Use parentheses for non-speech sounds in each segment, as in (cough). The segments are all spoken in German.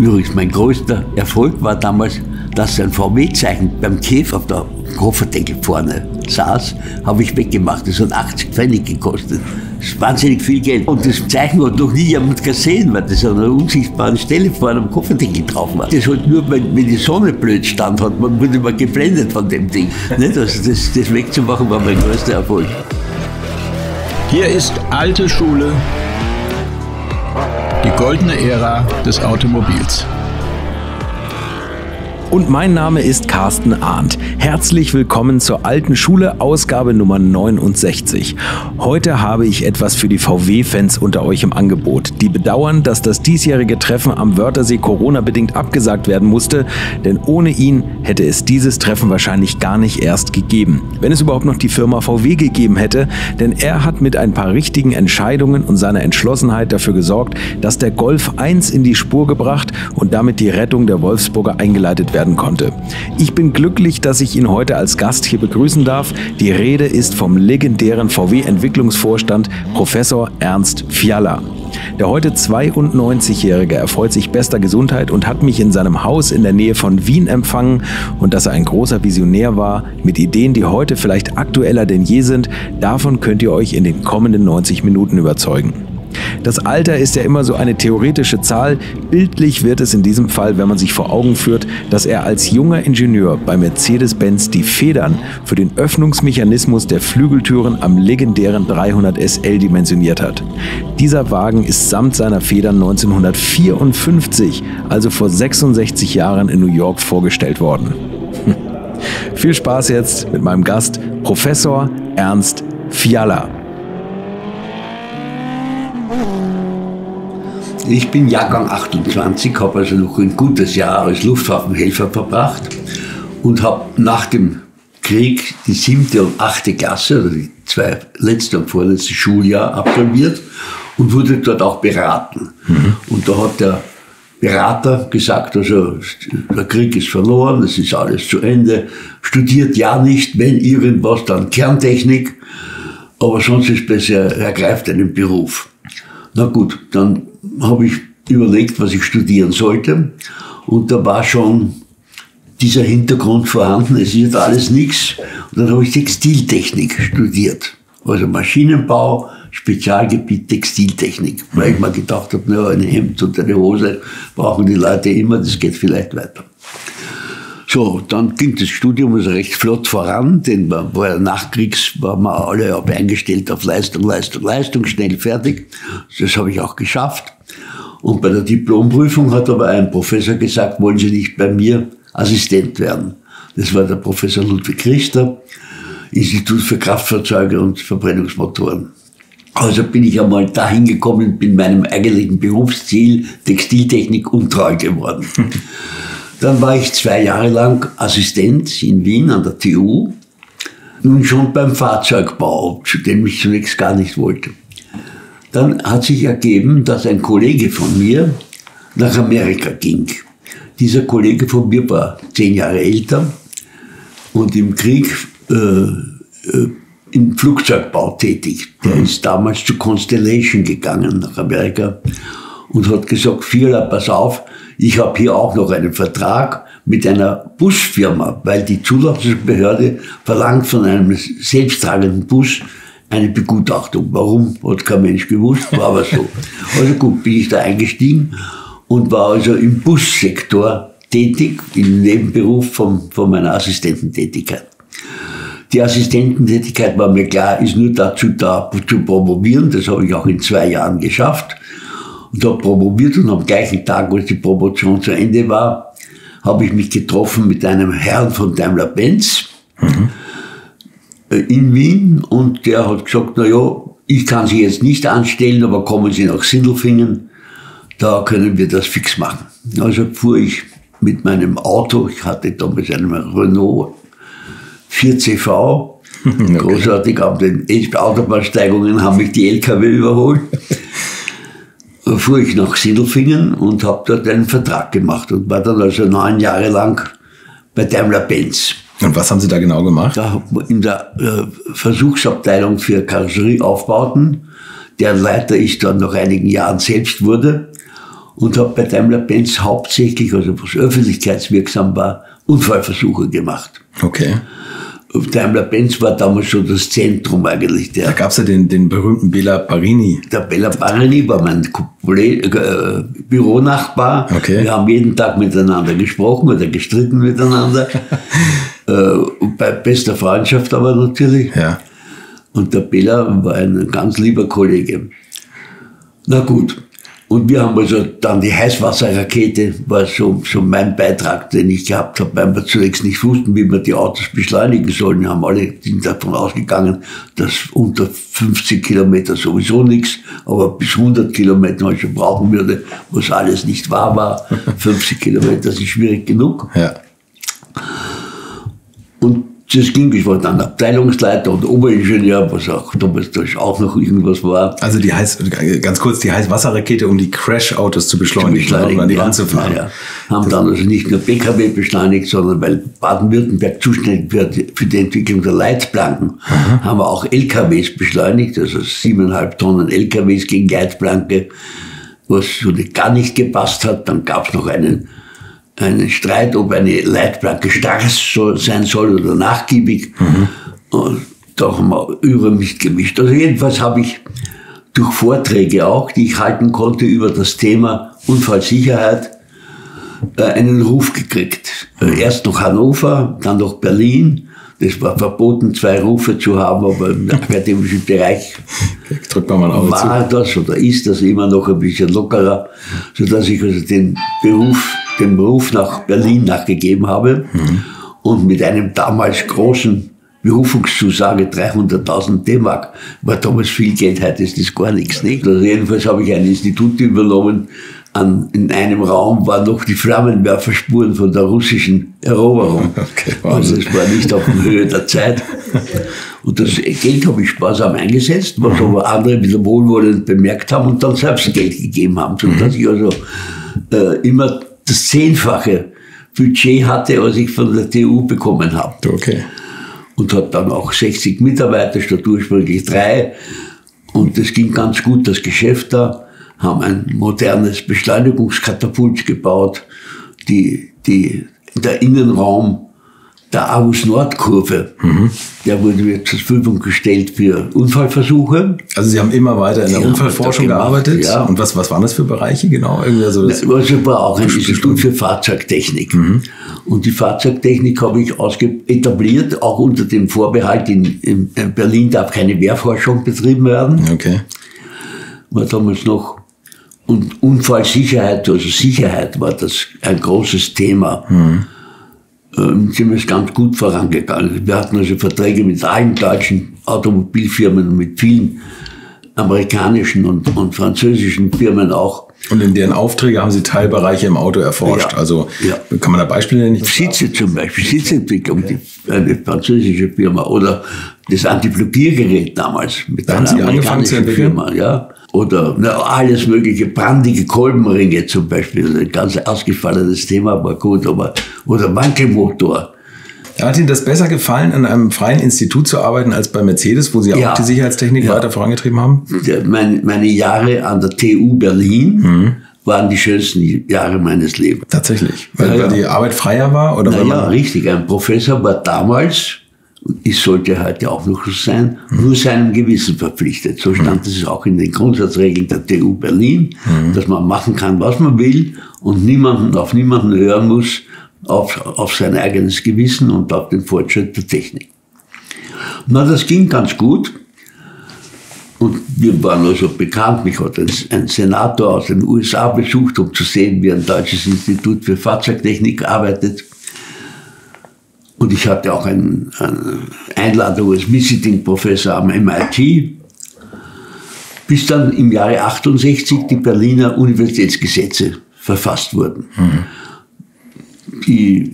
Übrigens, mein größter Erfolg war damals, dass ein VW-Zeichen beim Käfer auf der Kofferdeckel vorne saß, habe ich weggemacht. Das hat 80 Pfennig gekostet. Das ist wahnsinnig viel Geld. Und das Zeichen hat noch nie jemand gesehen, weil das an einer unsichtbaren Stelle vorne am Kofferdeckel drauf war. Das halt nur, wenn, wenn die Sonne blöd stand, hat man wurde immer geblendet von dem Ding. Nicht? Also das, das wegzumachen war mein größter Erfolg. Hier ist alte Schule, goldene Ära des Automobils. Und mein Name ist Carsten Arndt. Herzlich willkommen zur alten Schule, Ausgabe Nummer 69. Heute habe ich etwas für die VW-Fans unter euch im Angebot. Die bedauern, dass das diesjährige Treffen am Wörthersee Corona-bedingt abgesagt werden musste, denn ohne ihn hätte es dieses Treffen wahrscheinlich gar nicht erst gegeben. Wenn es überhaupt noch die Firma VW gegeben hätte, denn er hat mit ein paar richtigen Entscheidungen und seiner Entschlossenheit dafür gesorgt, dass der Golf 1 in die Spur gebracht und damit die Rettung der Wolfsburger eingeleitet werden werden konnte. Ich bin glücklich, dass ich ihn heute als Gast hier begrüßen darf. Die Rede ist vom legendären VW-Entwicklungsvorstand Professor Ernst Fiala. Der heute 92-Jährige erfreut sich bester Gesundheit und hat mich in seinem Haus in der Nähe von Wien empfangen. Und dass er ein großer Visionär war, mit Ideen, die heute vielleicht aktueller denn je sind, davon könnt ihr euch in den kommenden 90 Minuten überzeugen. Das Alter ist ja immer so eine theoretische Zahl. Bildlich wird es in diesem Fall, wenn man sich vor Augen führt, dass er als junger Ingenieur bei Mercedes-Benz die Federn für den Öffnungsmechanismus der Flügeltüren am legendären 300 SL dimensioniert hat. Dieser Wagen ist samt seiner Federn 1954, also vor 66 Jahren in New York vorgestellt worden. (laughs) Viel Spaß jetzt mit meinem Gast, Professor Ernst Fiala. Ich bin Jahrgang 28, habe also noch ein gutes Jahr als Luftwaffenhelfer verbracht und habe nach dem Krieg die siebte und achte Klasse, also die zwei letzte und vorletzte Schuljahr absolviert und wurde dort auch beraten. Mhm. Und da hat der Berater gesagt, also der Krieg ist verloren, es ist alles zu Ende, studiert ja nicht, wenn irgendwas, dann Kerntechnik, aber sonst ist besser, ergreift einen Beruf. Na gut, dann habe ich überlegt, was ich studieren sollte. Und da war schon dieser Hintergrund vorhanden, es wird alles nichts. Und dann habe ich Textiltechnik studiert. Also Maschinenbau, Spezialgebiet Textiltechnik. Weil ich mir gedacht habe, ein Hemd und eine Hose brauchen die Leute immer, das geht vielleicht weiter. So, dann ging das Studium also recht flott voran, denn man war ja nachkriegs, waren wir alle eingestellt auf Leistung, Leistung, Leistung, schnell fertig. Das habe ich auch geschafft. Und bei der Diplomprüfung hat aber ein Professor gesagt, wollen Sie nicht bei mir Assistent werden? Das war der Professor Ludwig Christer, Institut für Kraftfahrzeuge und Verbrennungsmotoren. Also bin ich einmal dahin gekommen, bin meinem eigentlichen Berufsziel Textiltechnik untreu geworden. (laughs) Dann war ich zwei Jahre lang Assistent in Wien an der TU, nun schon beim Fahrzeugbau, zu dem ich zunächst gar nicht wollte. Dann hat sich ergeben, dass ein Kollege von mir nach Amerika ging. Dieser Kollege von mir war zehn Jahre älter und im Krieg äh, äh, im Flugzeugbau tätig. Der mhm. ist damals zu Constellation gegangen nach Amerika und hat gesagt, Vierler, pass auf, ich habe hier auch noch einen Vertrag mit einer Busfirma, weil die Zulassungsbehörde verlangt von einem selbsttragenden Bus eine Begutachtung. Warum, hat kein Mensch gewusst, war aber so. (laughs) Also gut, bin ich da eingestiegen und war also im Bussektor tätig, im Nebenberuf von, von meiner Assistententätigkeit. Die Assistententätigkeit war mir klar, ist nur dazu da, zu promovieren. Das habe ich auch in zwei Jahren geschafft und habe promoviert und am gleichen Tag, als die Promotion zu Ende war, habe ich mich getroffen mit einem Herrn von Daimler-Benz mhm. in Wien und der hat gesagt, na ja, ich kann Sie jetzt nicht anstellen, aber kommen Sie nach Sindelfingen, da können wir das fix machen. Also fuhr ich mit meinem Auto, ich hatte damals einen Renault 4CV, (laughs) okay. großartig, auf den Autobahnsteigungen haben mich die LKW überholt fuhr ich nach Sindelfingen und habe dort einen Vertrag gemacht und war dann also neun Jahre lang bei Daimler-Benz. Und was haben Sie da genau gemacht? Da in der äh, Versuchsabteilung für Karosserieaufbauten, deren Leiter ich dann nach einigen Jahren selbst wurde. und habe bei Daimler-Benz hauptsächlich, also was öffentlichkeitswirksam war, Unfallversuche gemacht. Okay. Daimler-Benz war damals schon das Zentrum eigentlich. Der, Da gab es ja den, den berühmten Bela Parini. der Bella Barini war mein Kolle- äh, Büronachbar. Okay. Wir haben jeden Tag miteinander gesprochen oder gestritten miteinander. (laughs) äh, bei bester Freundschaft aber natürlich. Ja. Und der Bella war ein ganz lieber Kollege. Na gut. Und wir haben also dann die Heißwasserrakete, war so, so mein Beitrag, den ich gehabt habe, weil wir zunächst nicht wussten, wie wir die Autos beschleunigen sollen. Wir haben alle sind davon ausgegangen, dass unter 50 Kilometer sowieso nichts, aber bis 100 Kilometer man schon brauchen würde, was alles nicht wahr war. (laughs) 50 Kilometer sind schwierig genug. Ja. Und das ging, ich war dann Abteilungsleiter und Oberingenieur, was auch damals da auch noch irgendwas war. Also die heiß, ganz kurz, die Heißwasserrakete, um die Crash-Autos zu beschleunigen, um an die ja, ranzufahren. ja, ja. Haben dann also nicht nur Pkw beschleunigt, sondern weil Baden-Württemberg zuständig wird für die Entwicklung der Leitplanken, haben wir auch LKWs beschleunigt, also siebeneinhalb Tonnen LKWs gegen Leitplanke, was so gar nicht gepasst hat. Dann gab es noch einen, einen Streit, ob eine Leitplanke starr sein soll oder nachgiebig. Und da haben wir über mich gemischt. Also jedenfalls habe ich durch Vorträge auch, die ich halten konnte über das Thema Unfallsicherheit, äh, einen Ruf gekriegt. Äh, Erst noch Hannover, dann noch Berlin. Das war verboten, zwei Rufe zu haben, aber im (laughs) akademischen Bereich Auge zu. war das oder ist das immer noch ein bisschen lockerer, sodass ich also den Beruf, den Beruf nach Berlin nachgegeben habe und mit einem damals großen Berufungszusage 300.000 D-Mark war damals viel Geld, heute ist das gar nichts, nicht? Also jedenfalls habe ich ein Institut übernommen, an, in einem Raum waren noch die Flammenwerferspuren von der russischen Eroberung. (laughs) Okay, also es war nicht auf der Höhe der Zeit. Und das Geld habe ich sparsam eingesetzt, was aber andere wieder wohlwollend bemerkt haben und dann selbst Geld gegeben haben, sodass ich also äh, immer das zehnfache Budget hatte, als ich von der TU bekommen habe Okay. und hat dann auch 60 Mitarbeiter statt ursprünglich drei. Und das ging ganz gut, das Geschäft da, haben ein modernes Beschleunigungskatapult gebaut, die, die, der Innenraum der Avus Nordkurve, der wurde mir zur Verfügung gestellt für Unfallversuche. Also Sie haben immer weiter in der Ja, Unfallforschung gearbeitet. ja. Und was, was waren das für Bereiche genau? Irgendwie so das, Also war auch ein Institut für Fahrzeugtechnik. Und die Fahrzeugtechnik habe ich etabliert, auch unter dem Vorbehalt, in, in Berlin darf keine Wehrforschung betrieben werden. okay. war damals noch. Und Unfallsicherheit, also Sicherheit war das ein großes Thema. Ähm, sind wir ganz gut vorangegangen. Wir hatten also Verträge mit allen deutschen Automobilfirmen und mit vielen amerikanischen und, und französischen Firmen auch. Und in deren Aufträge haben Sie Teilbereiche im Auto erforscht. Ja. Also Ja. kann man da Beispiele nennen? Sitze zum Beispiel, Sitzentwicklung, die, eine französische Firma oder das Antiblockiergerät damals mit Da einer amerikanischen? Firma, ja. Oder na, alles mögliche, brandige Kolbenringe zum Beispiel, ein ganz ausgefallenes Thema, aber gut, aber, oder Wankelmotor. Hat Ihnen das besser gefallen, an einem freien Institut zu arbeiten, als bei Mercedes, wo Sie Ja. auch die Sicherheitstechnik Ja. weiter vorangetrieben haben? Der, mein, meine Jahre an der TU Berlin waren die schönsten Jahre meines Lebens. Tatsächlich. Weil, Ja, ja. die Arbeit freier war? Oder Naja, man, richtig. Ein Professor war damals, und es sollte heute auch noch so sein, Mhm. nur seinem Gewissen verpflichtet. So stand es auch in den Grundsatzregeln der TU Berlin, Mhm. dass man machen kann, was man will und niemanden, auf niemanden hören muss, auf, auf sein eigenes Gewissen und auf den Fortschritt der Technik. Na, das ging ganz gut. Und wir waren also bekannt. Mich hat ein, ein Senator aus den USA besucht, um zu sehen, wie ein deutsches Institut für Fahrzeugtechnik arbeitet. Und ich hatte auch eine Einladung als Visiting Professor am MIT. Bis dann im Jahre 68 die Berliner Universitätsgesetze verfasst wurden, die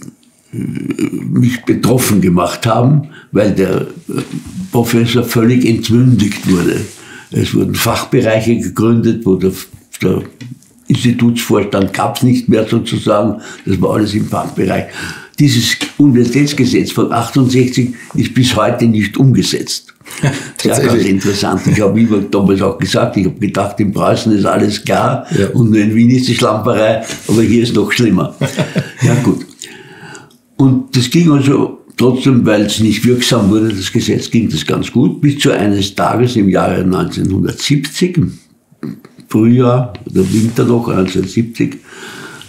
äh, mich betroffen gemacht haben, weil der äh, Professor völlig entmündigt wurde. Es wurden Fachbereiche gegründet, wo der, der Institutsvorstand gab es nicht mehr sozusagen. Das war alles im Fachbereich. dieses Universitätsgesetz von 68 ist bis heute nicht umgesetzt. Das (laughs) ist ja ganz interessant. Ich habe immer damals auch gesagt, ich habe gedacht, in Preußen ist alles klar ja. und nur in Wien ist die Schlamperei, aber hier ist noch schlimmer. (laughs) ja gut. Und das ging also trotzdem, weil es nicht wirksam wurde, das Gesetz, ging das ganz gut, bis zu eines Tages im Jahre 1970, im Frühjahr oder Winter noch, 1970,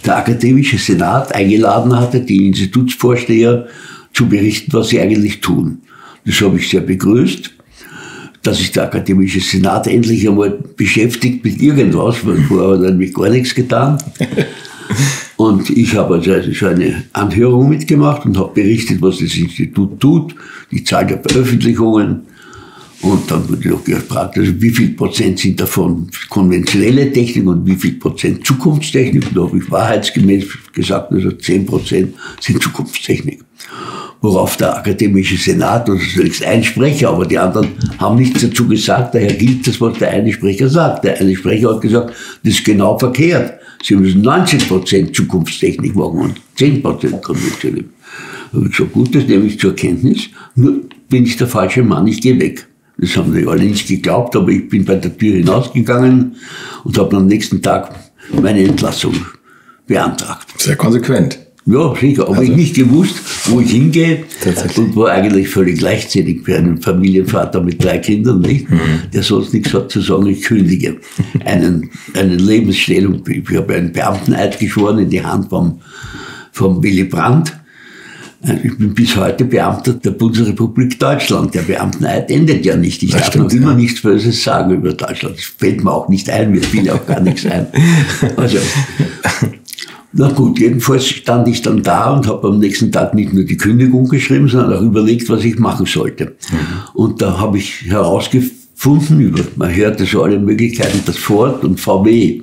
der Akademische Senat eingeladen hatte, die Institutsvorsteher zu berichten, was sie eigentlich tun. Das habe ich sehr begrüßt, dass sich der Akademische Senat endlich einmal beschäftigt mit irgendwas, weil vorher hat er nämlich gar nichts getan. (laughs) Und ich habe also schon eine Anhörung mitgemacht und habe berichtet, was das Institut tut, die Zahl der Veröffentlichungen, und dann wurde auch gefragt, also wie viel Prozent sind davon konventionelle Technik und wie viel Prozent Zukunftstechnik. Und da habe ich wahrheitsgemäß gesagt, also 10 Prozent sind Zukunftstechnik. Worauf der akademische Senat, also zunächst ein Sprecher, aber die anderen haben nichts dazu gesagt, daher gilt das, was der eine Sprecher sagt. Der eine Sprecher hat gesagt, das ist genau verkehrt. Sie müssen 90 Prozent Zukunftstechnik machen und 10 Prozent konventionell. Gesagt, gut, das nehme ich zur Kenntnis, nur bin ich der falsche Mann, ich gehe weg. Das haben die alle nicht geglaubt, aber ich bin bei der Tür hinausgegangen und habe am nächsten Tag meine Entlassung beantragt. Sehr konsequent. Ja, sicher. Aber also, ich nicht gewusst, wo ich hingehe. Und war eigentlich völlig leichtsinnig für einen Familienvater mit drei Kindern, nicht? Mhm. Der sonst nichts hat zu sagen, ich kündige. einen, eine Lebensstellung. Ich habe einen Beamteneid geschworen in die Hand vom, vom Willy Brandt. Ich bin bis heute Beamter der Bundesrepublik Deutschland. Der Beamteneid endet ja nicht. Ich das darf stimmt, noch immer ja. nichts Böses sagen über Deutschland. Das fällt mir auch nicht ein, mir fiel auch gar nichts ein. (laughs) Also, na gut, jedenfalls stand ich dann da und habe am nächsten Tag nicht nur die Kündigung geschrieben, sondern auch überlegt, was ich machen sollte. Mhm. Und da habe ich herausgefunden, über, man hörte so alle Möglichkeiten, dass Ford und VW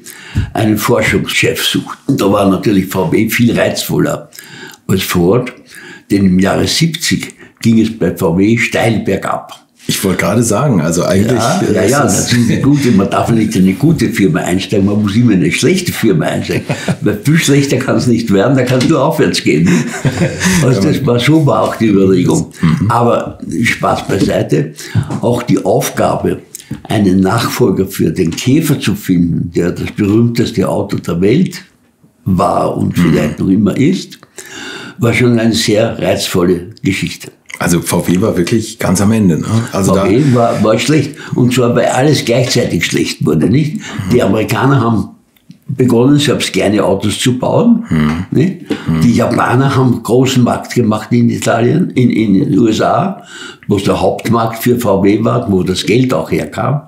einen Forschungschef sucht. Und da war natürlich VW viel reizvoller als Ford. Denn im Jahre 70 ging es bei VW steil bergab. Ich wollte gerade sagen, also eigentlich. Ja, ja, ja das sind eine gute, man darf nicht in eine gute Firma einsteigen, man muss immer in eine schlechte Firma einsteigen. (laughs) Weil viel schlechter kann es nicht werden, da kann es nur aufwärts gehen. Also das war so war auch die Überlegung. Mhm. Aber Spaß beiseite, auch die Aufgabe, einen Nachfolger für den Käfer zu finden, der das berühmteste Auto der Welt war und vielleicht noch immer ist, war schon eine sehr reizvolle Geschichte. Also VW war wirklich ganz am Ende. Ne? Also VW war, war schlecht. Und zwar, weil alles gleichzeitig schlecht wurde. Nicht? Die Amerikaner haben begonnen, selbst kleine Autos zu bauen. Mhm. Nicht? Die Japaner haben großen Markt gemacht in Italien, in, in den USA, wo es der Hauptmarkt für VW war, wo das Geld auch herkam.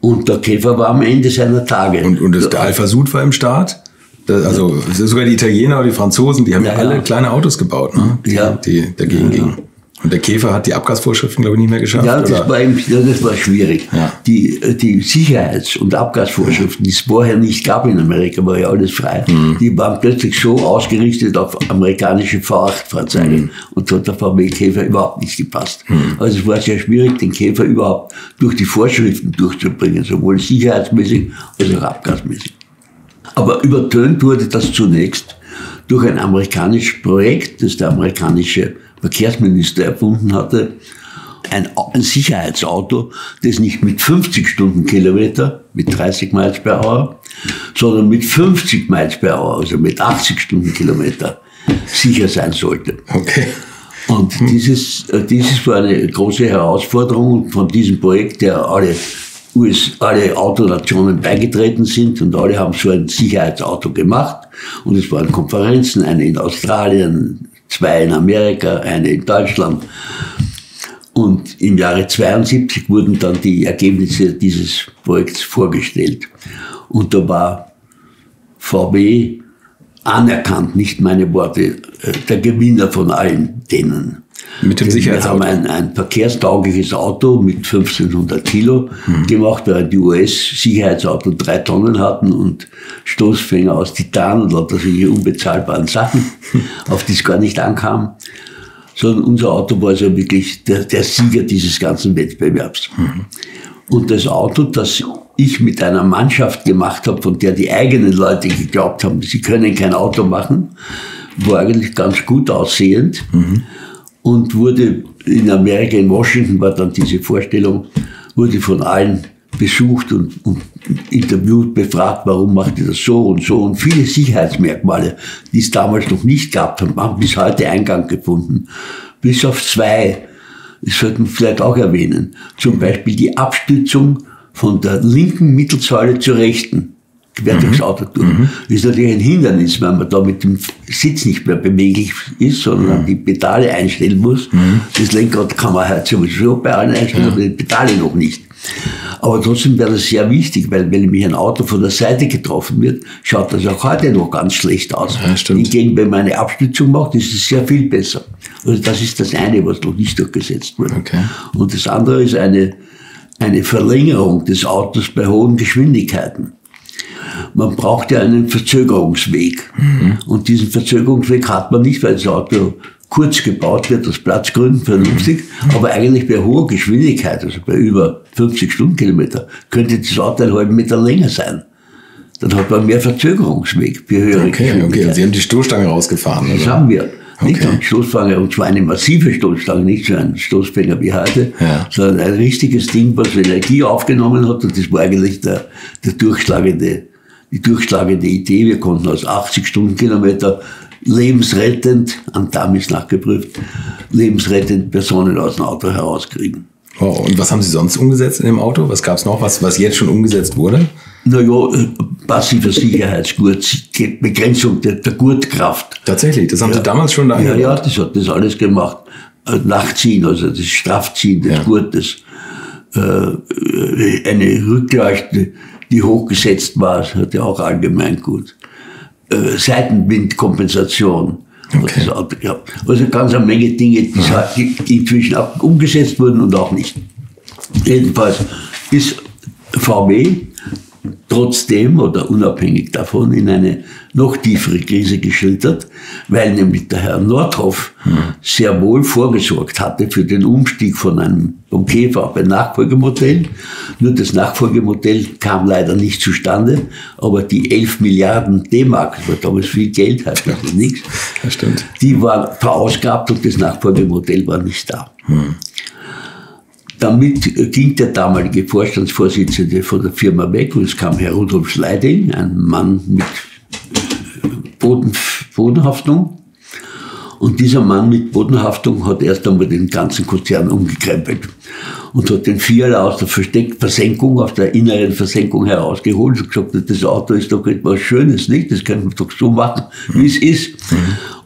Und der Käfer war am Ende seiner Tage. Und, und das, der Alpha Sud war im Start? Also sogar die Italiener oder die Franzosen, die haben ja, ja alle ja. kleine Autos gebaut, ne? die, ja. die dagegen gingen. Und der Käfer hat die Abgasvorschriften, glaube ich, nicht mehr geschafft. Ja, das, war, das war schwierig. Ja. Die, die Sicherheits- und Abgasvorschriften, die es vorher nicht gab in Amerika, war ja alles frei, mhm. die waren plötzlich so ausgerichtet auf amerikanische V8-Fahrzeuge. Mhm. Und so hat der VW-Käfer überhaupt nicht gepasst. Mhm. Also es war sehr schwierig, den Käfer überhaupt durch die Vorschriften durchzubringen, sowohl sicherheitsmäßig als auch abgasmäßig. Aber übertönt wurde das zunächst durch ein amerikanisches Projekt, das der amerikanische Verkehrsminister erfunden hatte. Ein, ein Sicherheitsauto, das nicht mit 50 Stundenkilometer, mit 30 Miles per Hour, sondern mit 50 Miles per Hour, also mit 80 Stundenkilometer sicher sein sollte. Okay. Und dieses, äh, dieses war eine große Herausforderung von diesem Projekt, der alle US, alle Autonationen beigetreten sind und alle haben so ein Sicherheitsauto gemacht. Und es waren Konferenzen, eine in Australien, zwei in Amerika, eine in Deutschland. Und im Jahre 72 wurden dann die Ergebnisse dieses Projekts vorgestellt. Und da war VW anerkannt, nicht meine Worte, der Gewinner von allen denen. Mit dem Sicherheitsauto? Wir haben ein, ein verkehrstaugliches Auto mit 1500 Kilo hm. gemacht, während die US-Sicherheitsautos drei Tonnen hatten und Stoßfänger aus Titan und lauter solche unbezahlbaren Sachen, (laughs) auf die es gar nicht ankam. Sondern unser Auto war also wirklich der, der Sieger dieses ganzen Wettbewerbs. Mhm. Und das Auto, das ich mit einer Mannschaft gemacht habe, von der die eigenen Leute geglaubt haben, sie können kein Auto machen, war eigentlich ganz gut aussehend und wurde in Amerika, in Washington war dann diese Vorstellung, wurde von allen besucht und, und interviewt, befragt, warum macht ihr das so und so. Und viele Sicherheitsmerkmale, die es damals noch nicht gab, haben bis heute Eingang gefunden. Bis auf zwei, das sollten wir vielleicht auch erwähnen. Zum Beispiel die Abstützung von der linken Mittelsäule zur rechten quer durchs Auto durch. Mhm. ist natürlich ein Hindernis, weil man da mit dem Sitz nicht mehr beweglich ist, sondern mhm. die Pedale einstellen muss. Mhm. Das Lenkrad kann man halt sowieso bei allen einstellen, aber die Pedale noch nicht. Aber trotzdem wäre das sehr wichtig, weil wenn nämlich ein Auto von der Seite getroffen wird, schaut das auch heute noch ganz schlecht aus. Ja, Hingegen, wenn man eine Abstützung macht, ist es sehr viel besser. Also das ist das eine, was noch nicht durchgesetzt wurde. Okay. Und das andere ist eine, eine Verlängerung des Autos bei hohen Geschwindigkeiten man braucht ja einen Verzögerungsweg. Mhm. Und diesen Verzögerungsweg hat man nicht, weil das Auto kurz gebaut wird, aus Platzgründen vernünftig, mhm. aber eigentlich bei hoher Geschwindigkeit, also bei über 50 Stundenkilometer, könnte das Auto einen halben Meter länger sein. Dann hat man mehr Verzögerungsweg für höhere okay, Geschwindigkeit. Okay, und Sie haben die Stoßstange rausgefahren, Das haben wir. Nicht okay. ein Stoßfänger, und zwar eine massive Stoßstange, nicht so ein Stoßfänger wie heute, ja. sondern ein richtiges Ding, was Energie aufgenommen hat. Und das war eigentlich der, der durchschlagende die durchschlagende Idee. Wir konnten aus 80 Stundenkilometer lebensrettend, an Damis nachgeprüft, lebensrettend Personen aus dem Auto herauskriegen. Oh, und was haben Sie sonst umgesetzt in dem Auto? Was gab es noch, was, was jetzt schon umgesetzt wurde? Naja, äh, passiver Sicherheitsgurt, Begrenzung der, der Gurtkraft. Tatsächlich, das haben ja. Sie damals schon da Ja, ja, das hat das alles gemacht. Äh, Nachziehen, also das Straffziehen des ja. Gurtes, äh, eine Rückleuchte, die hochgesetzt war, das hat ja auch allgemein gut. Äh, Seitenwindkompensation. Okay. Auto, ja. Also ganz eine Menge Dinge, die, ja. die inzwischen auch umgesetzt wurden und auch nicht. Jedenfalls ist VW trotzdem oder unabhängig davon in eine noch tiefere Krise geschlittert, weil nämlich der Herr Nordhoff hm. sehr wohl vorgesorgt hatte für den Umstieg von einem vom Käfer auf ein Nachfolgemodell. Nur das Nachfolgemodell kam leider nicht zustande, aber die 11 Milliarden D-Mark, das war damals viel Geld, ist nichts, das stimmt. die waren verausgabt und das Nachfolgemodell war nicht da. Hm. Damit ging der damalige Vorstandsvorsitzende von der Firma weg und es kam Herr Rudolf Schleiding, ein Mann mit Boden, Bodenhaftung. Und dieser Mann mit Bodenhaftung hat erst einmal den ganzen Konzern umgekrempelt und hat den Fiat aus der Versteck Versenkung, aus der inneren Versenkung herausgeholt und gesagt, das Auto ist doch etwas Schönes, nicht? Das können wir doch so machen, wie es ist. Mhm.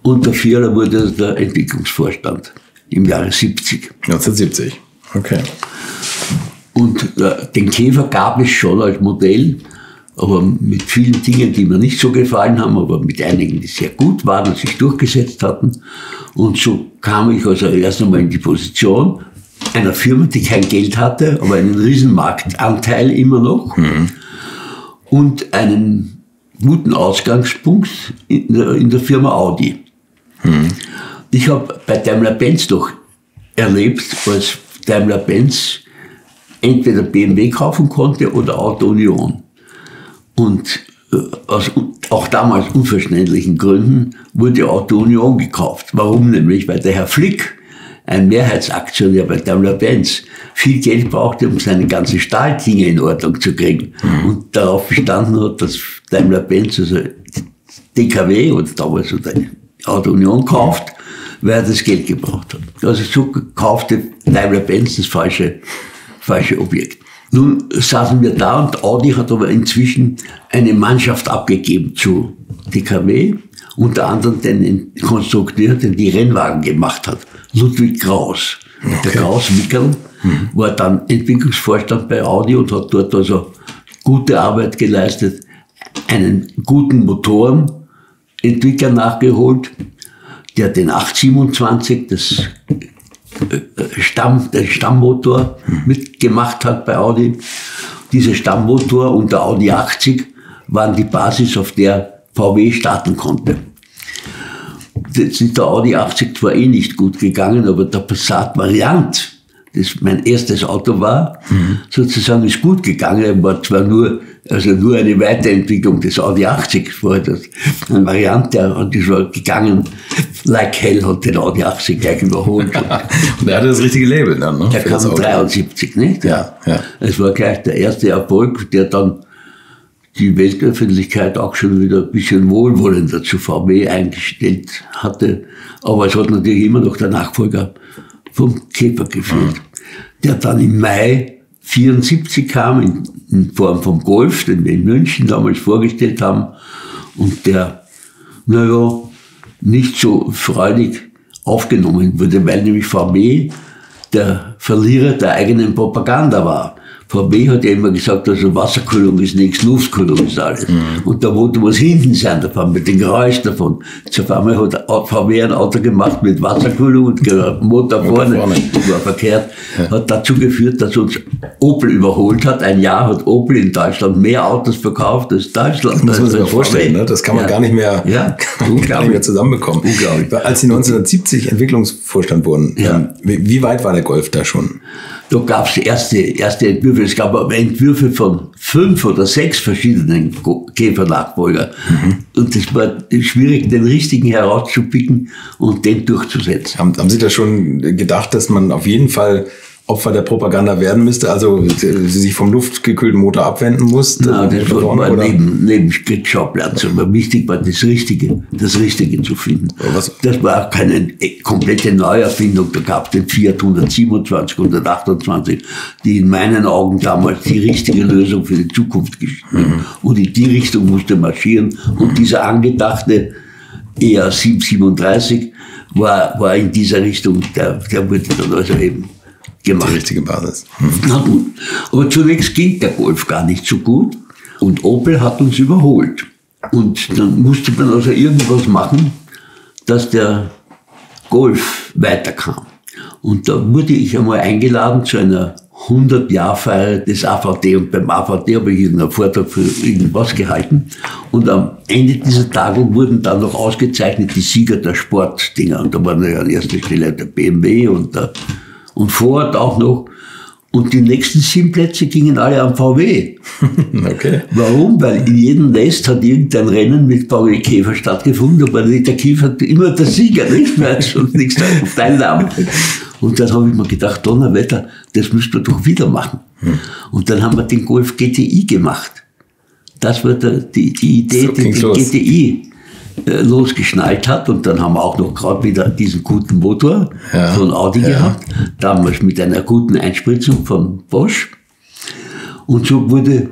Und der Fiat wurde der Entwicklungsvorstand im Jahre 70. 1970. Okay. Und äh, den Käfer gab es schon als Modell, aber mit vielen Dingen, die mir nicht so gefallen haben, aber mit einigen, die sehr gut waren und sich durchgesetzt hatten. Und so kam ich also erst einmal in die Position einer Firma, die kein Geld hatte, aber einen riesen Marktanteil immer noch mhm. und einen guten Ausgangspunkt in der, in der Firma Audi. Mhm. Ich habe bei Daimler-Benz doch erlebt, als Daimler-Benz entweder BMW kaufen konnte oder Auto Union. Und äh, aus auch damals unverständlichen Gründen wurde Auto Union gekauft. Warum nämlich? Weil der Herr Flick, ein Mehrheitsaktionär bei Daimler-Benz, viel Geld brauchte, um seine ganzen Stahldinge in Ordnung zu kriegen. Mhm. Und darauf bestanden hat, dass Daimler-Benz, also DKW oder damals oder Auto Union kauft, weil er das Geld gebraucht hat. Also so kaufte Daimler-Benz das falsche, falsche Objekt. Nun saßen wir da und Audi hat aber inzwischen eine Mannschaft abgegeben zu DKW, unter anderem den Konstrukteur, der die Rennwagen gemacht hat, Ludwig Kraus. Okay. Der Kraus Mickel mhm. war dann Entwicklungsvorstand bei Audi und hat dort also gute Arbeit geleistet, einen guten Motorenentwickler nachgeholt, der den 827, das äh, Stamm, der Stammmotor mitgemacht hat bei Audi. Dieser Stammmotor und der Audi 80 waren die Basis, auf der VW starten konnte. Jetzt ist der Audi 80 zwar eh nicht gut gegangen, aber der Passat-Variant das mein erstes Auto war, mhm. sozusagen ist gut gegangen, war zwar nur, also nur eine Weiterentwicklung des Audi 80, das war das eine Variante, und das war gegangen, like hell hat den Audi 80 gleich überholt. (laughs) und er hatte das richtige Label dann, ne? Der kam 73, nicht? Ja, ja. Es war gleich der erste Erfolg, der dann die Weltöffentlichkeit auch schon wieder ein bisschen wohlwollender zu VW eingestellt hatte. Aber es hat natürlich immer noch der Nachfolger vom Käfer geführt, der dann im Mai 74 kam, in, in Form vom Golf, den wir in München damals vorgestellt haben, und der, naja, nicht so freudig aufgenommen wurde, weil nämlich VW der Verlierer der eigenen Propaganda war. VW hat ja immer gesagt, also Wasserkühlung ist nichts, Luftkühlung ist alles. Mhm. Und da wollte was hinten sein davon, mit dem Geräusch davon. Auf einmal hat VW ein Auto gemacht mit Wasserkühlung und Motor vorne, vorne. war verkehrt, ja. hat dazu geführt, dass uns Opel überholt hat. Ein Jahr hat Opel in Deutschland mehr Autos verkauft als Deutschland. Das muss man sich mal vorstellen, ne? das kann man ja. gar nicht mehr, ja. (laughs) gar nicht mehr zusammenbekommen. Unglaublich. Als Sie 1970 Entwicklungsvorstand wurden. Ähm, wie weit war der Golf da schon? Da gab es erste, erste Entwürfe. Es gab aber Entwürfe von fünf oder sechs verschiedenen Käfernachfolger. Mhm. Und es war schwierig, den richtigen herauszupicken und den durchzusetzen. Haben, haben Sie da schon gedacht, dass man auf jeden Fall Opfer der Propaganda werden müsste, also sie sich vom luftgekühlten Motor abwenden muss? Nein, das war mal neben, neben Kriegsschauplatz. Aber wichtig war das Richtige, das Richtige zu finden. Was? Das war auch keine komplette Neuerfindung. Da gab es den Fiat 127, 128, die in meinen Augen damals die richtige Lösung für die Zukunft geschrieben. Mhm. Und in die Richtung musste marschieren. Und dieser angedachte ER 737 war, war in dieser Richtung, der, der wurde dann also eben gemacht. Die richtige Basis. Hm. Na gut. Aber zunächst ging der Golf gar nicht so gut und Opel hat uns überholt. Und dann musste man also irgendwas machen, dass der Golf weiterkam. Und da wurde ich einmal eingeladen zu einer 100-Jahr-Feier des AVD und beim AVD habe ich einen Vortrag für irgendwas gehalten. Und am Ende dieser Tagung wurden dann noch ausgezeichnet die Sieger der Sportdinger. Und da waren ja an erster Stelle der BMW und der und Ford auch noch. Und die nächsten sieben Plätze gingen alle am VW. (laughs) Okay. Warum? Weil in jedem Nest hat irgendein Rennen mit VW Käfer stattgefunden, aber der Käfer immer der Sieger, nicht? Weil sonst nichts teilnahm. Und dann habe ich mir gedacht, Donnerwetter, das müssen wir doch wieder machen. Hm. Und dann haben wir den Golf GTI gemacht. Das war der, die, die Idee, so den, den GTI losgeschnallt hat. Und dann haben wir auch noch gerade wieder diesen guten Motor ja, von Audi ja. gehabt. Damals mit einer guten Einspritzung von Bosch. Und so wurde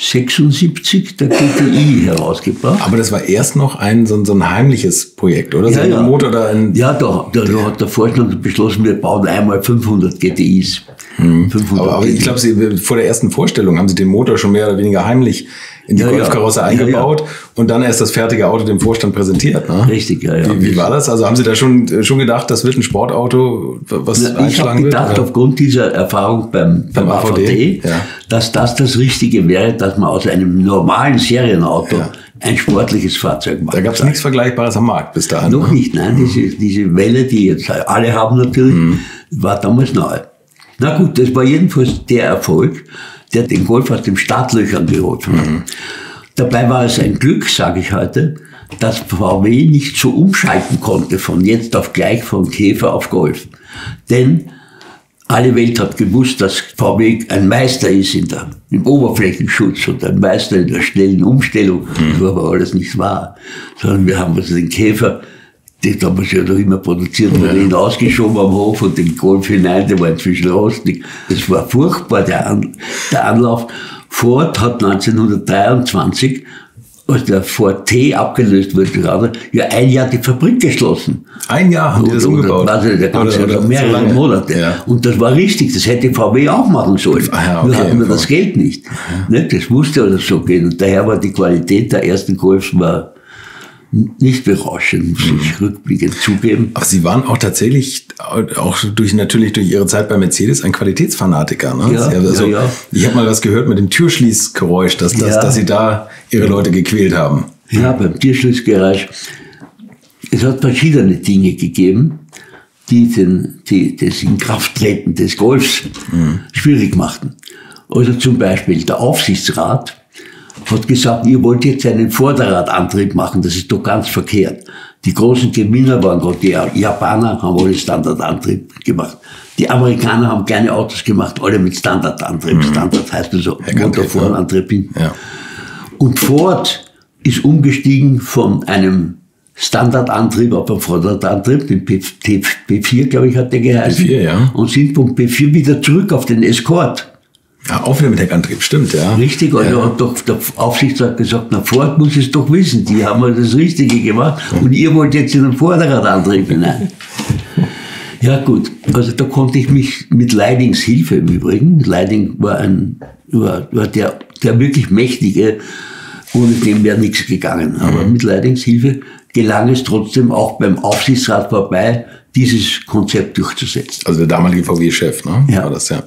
76 der GTI herausgebracht. Aber das war erst noch ein so ein, so ein heimliches Projekt, oder? Ja, ja. Motor da ein ja, da, da, da, hat der Vorstand beschlossen, wir bauen einmal 500 GTIs. Hm. 500 aber, aber ich glaube, vor der ersten Vorstellung haben Sie den Motor schon mehr oder weniger heimlich in die ja, Golfkarosse ja. eingebaut ja, und dann erst das fertige Auto dem Vorstand präsentiert. Ne? Richtig, ja, ja. Wie, wie, war das? Also haben Sie da schon, schon gedacht, das wird ein Sportauto, was Na, Ich habe gedacht, wird, aufgrund dieser Erfahrung beim, beim, beim AVD, dass das das Richtige wäre, dass man aus einem normalen Serienauto ein sportliches Fahrzeug macht. Da gab es nichts Vergleichbares am Markt bis dahin. Noch ne? nicht, nein. Diese, diese Welle, die jetzt alle haben natürlich, mhm. war damals neu. Na gut, das war jedenfalls der Erfolg der den Golf aus den Startlöchern geholt hat. Mhm. Dabei war es ein Glück, sage ich heute, dass VW nicht so umschalten konnte von jetzt auf gleich von Käfer auf Golf. Denn alle Welt hat gewusst, dass VW ein Meister ist in der, im Oberflächenschutz und ein Meister in der schnellen Umstellung. Mhm. Das war aber alles nicht wahr. Sondern wir haben also den Käfer die damals ja noch immer produziert ja. ausgeschoben am Hof und den Golf hinein, der war inzwischen rostig. Das war furchtbar, der, An der Anlauf. Ford hat 1923 als der Ford T abgelöst wurde gerade, ja ein Jahr die Fabrik geschlossen. Ein Jahr haben die das umgebaut? Also der ganze oder, oder mehrere so Monate. Ja. Und das war richtig, das hätte VW auch machen sollen. Ah, okay, Nur hatten wir das Geld nicht. Ja. Das musste oder so gehen. Und daher war die Qualität der ersten Golfs war nicht berauschend, muss ich mhm. rückblickend zugeben. Aber Sie waren auch tatsächlich, auch durch, natürlich durch Ihre Zeit bei Mercedes, ein Qualitätsfanatiker. Ne? Ja, also, ja, ja. Ich habe mal was gehört mit dem Türschließgeräusch, dass, dass, ja. dass Sie da Ihre Leute gequält haben. Ja, beim Türschließgeräusch. Es hat verschiedene Dinge gegeben. die, den, die das Inkrafttreten des Golfs schwierig machten. Also zum Beispiel der Aufsichtsrat hat gesagt, ihr wollt jetzt einen Vorderradantrieb machen, das ist doch ganz verkehrt. Die großen Gewinner waren gerade die Japaner, haben alle Standardantrieb gemacht. Die Amerikaner haben kleine Autos gemacht, alle mit Standardantrieb. Mhm. Standard heißt also Motorvorantrieb hin. Ja. Und Ford ist umgestiegen von einem Standardantrieb auf einen Vorderradantrieb, den P, T- P4, glaube ich, hat der geheißen. P4, ja. Und sind vom P4 wieder zurück auf den Escort. Ja, auch wieder mit Heckantrieb, stimmt, ja. Richtig, also ja. hat doch der Aufsichtsrat gesagt, na Ford muss es doch wissen, die haben ja das Richtige gemacht und ihr wollt jetzt in den Vorderradantrieb hinein. Ja gut, also da konnte ich mich mit Leidings Hilfe im Übrigen, Leiding war ein, war, war der, der wirklich mächtige, ohne dem wäre nichts gegangen, aber mit Leidings Hilfe gelang es trotzdem auch beim Aufsichtsrat vorbei, dieses Konzept durchzusetzen. Also der damalige VW-Chef, ne? Ja. War das, ja.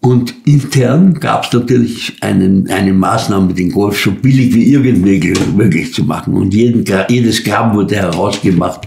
Und intern gab es natürlich einen, eine Maßnahme, den Golf so billig wie irgend möglich, zu machen. Und jeden, jedes Gramm wurde herausgemacht.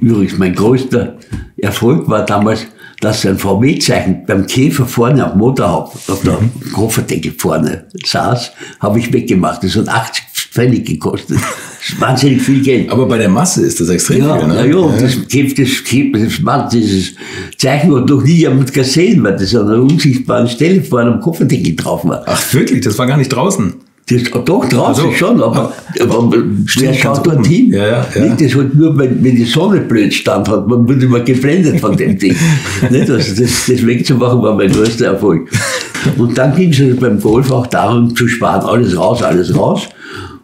Übrigens, mein größter Erfolg war damals, dass ein VW-Zeichen beim Käfer vorne am Motorhaupt, auf der Kofferdeckel vorne saß, habe ich weggemacht. Das hat 80 Pfennig gekostet. (laughs) Wahnsinnig viel Geld. Aber bei der Masse ist das extrem Ja, viel, ne? na ja, und das Käf, das Käf, das Mann, dieses Zeichen hat noch nie jemand gesehen, weil das an einer unsichtbaren Stelle vorne am Kofferdeckel drauf war. Ach wirklich, das war gar nicht draußen. Das, doch, draußen Ach so. schon, aber, aber wer Stimmt, schaut ganz dort oben. hin? Ja, ja, ja. Nicht, das halt nur, wenn, wenn die Sonne blöd stand hat, man wurde immer geblendet von dem Ding. (laughs) Nicht, also das, das wegzumachen war mein größter Erfolg. Und dann ging es also beim Golf auch darum zu sparen, alles raus, alles raus.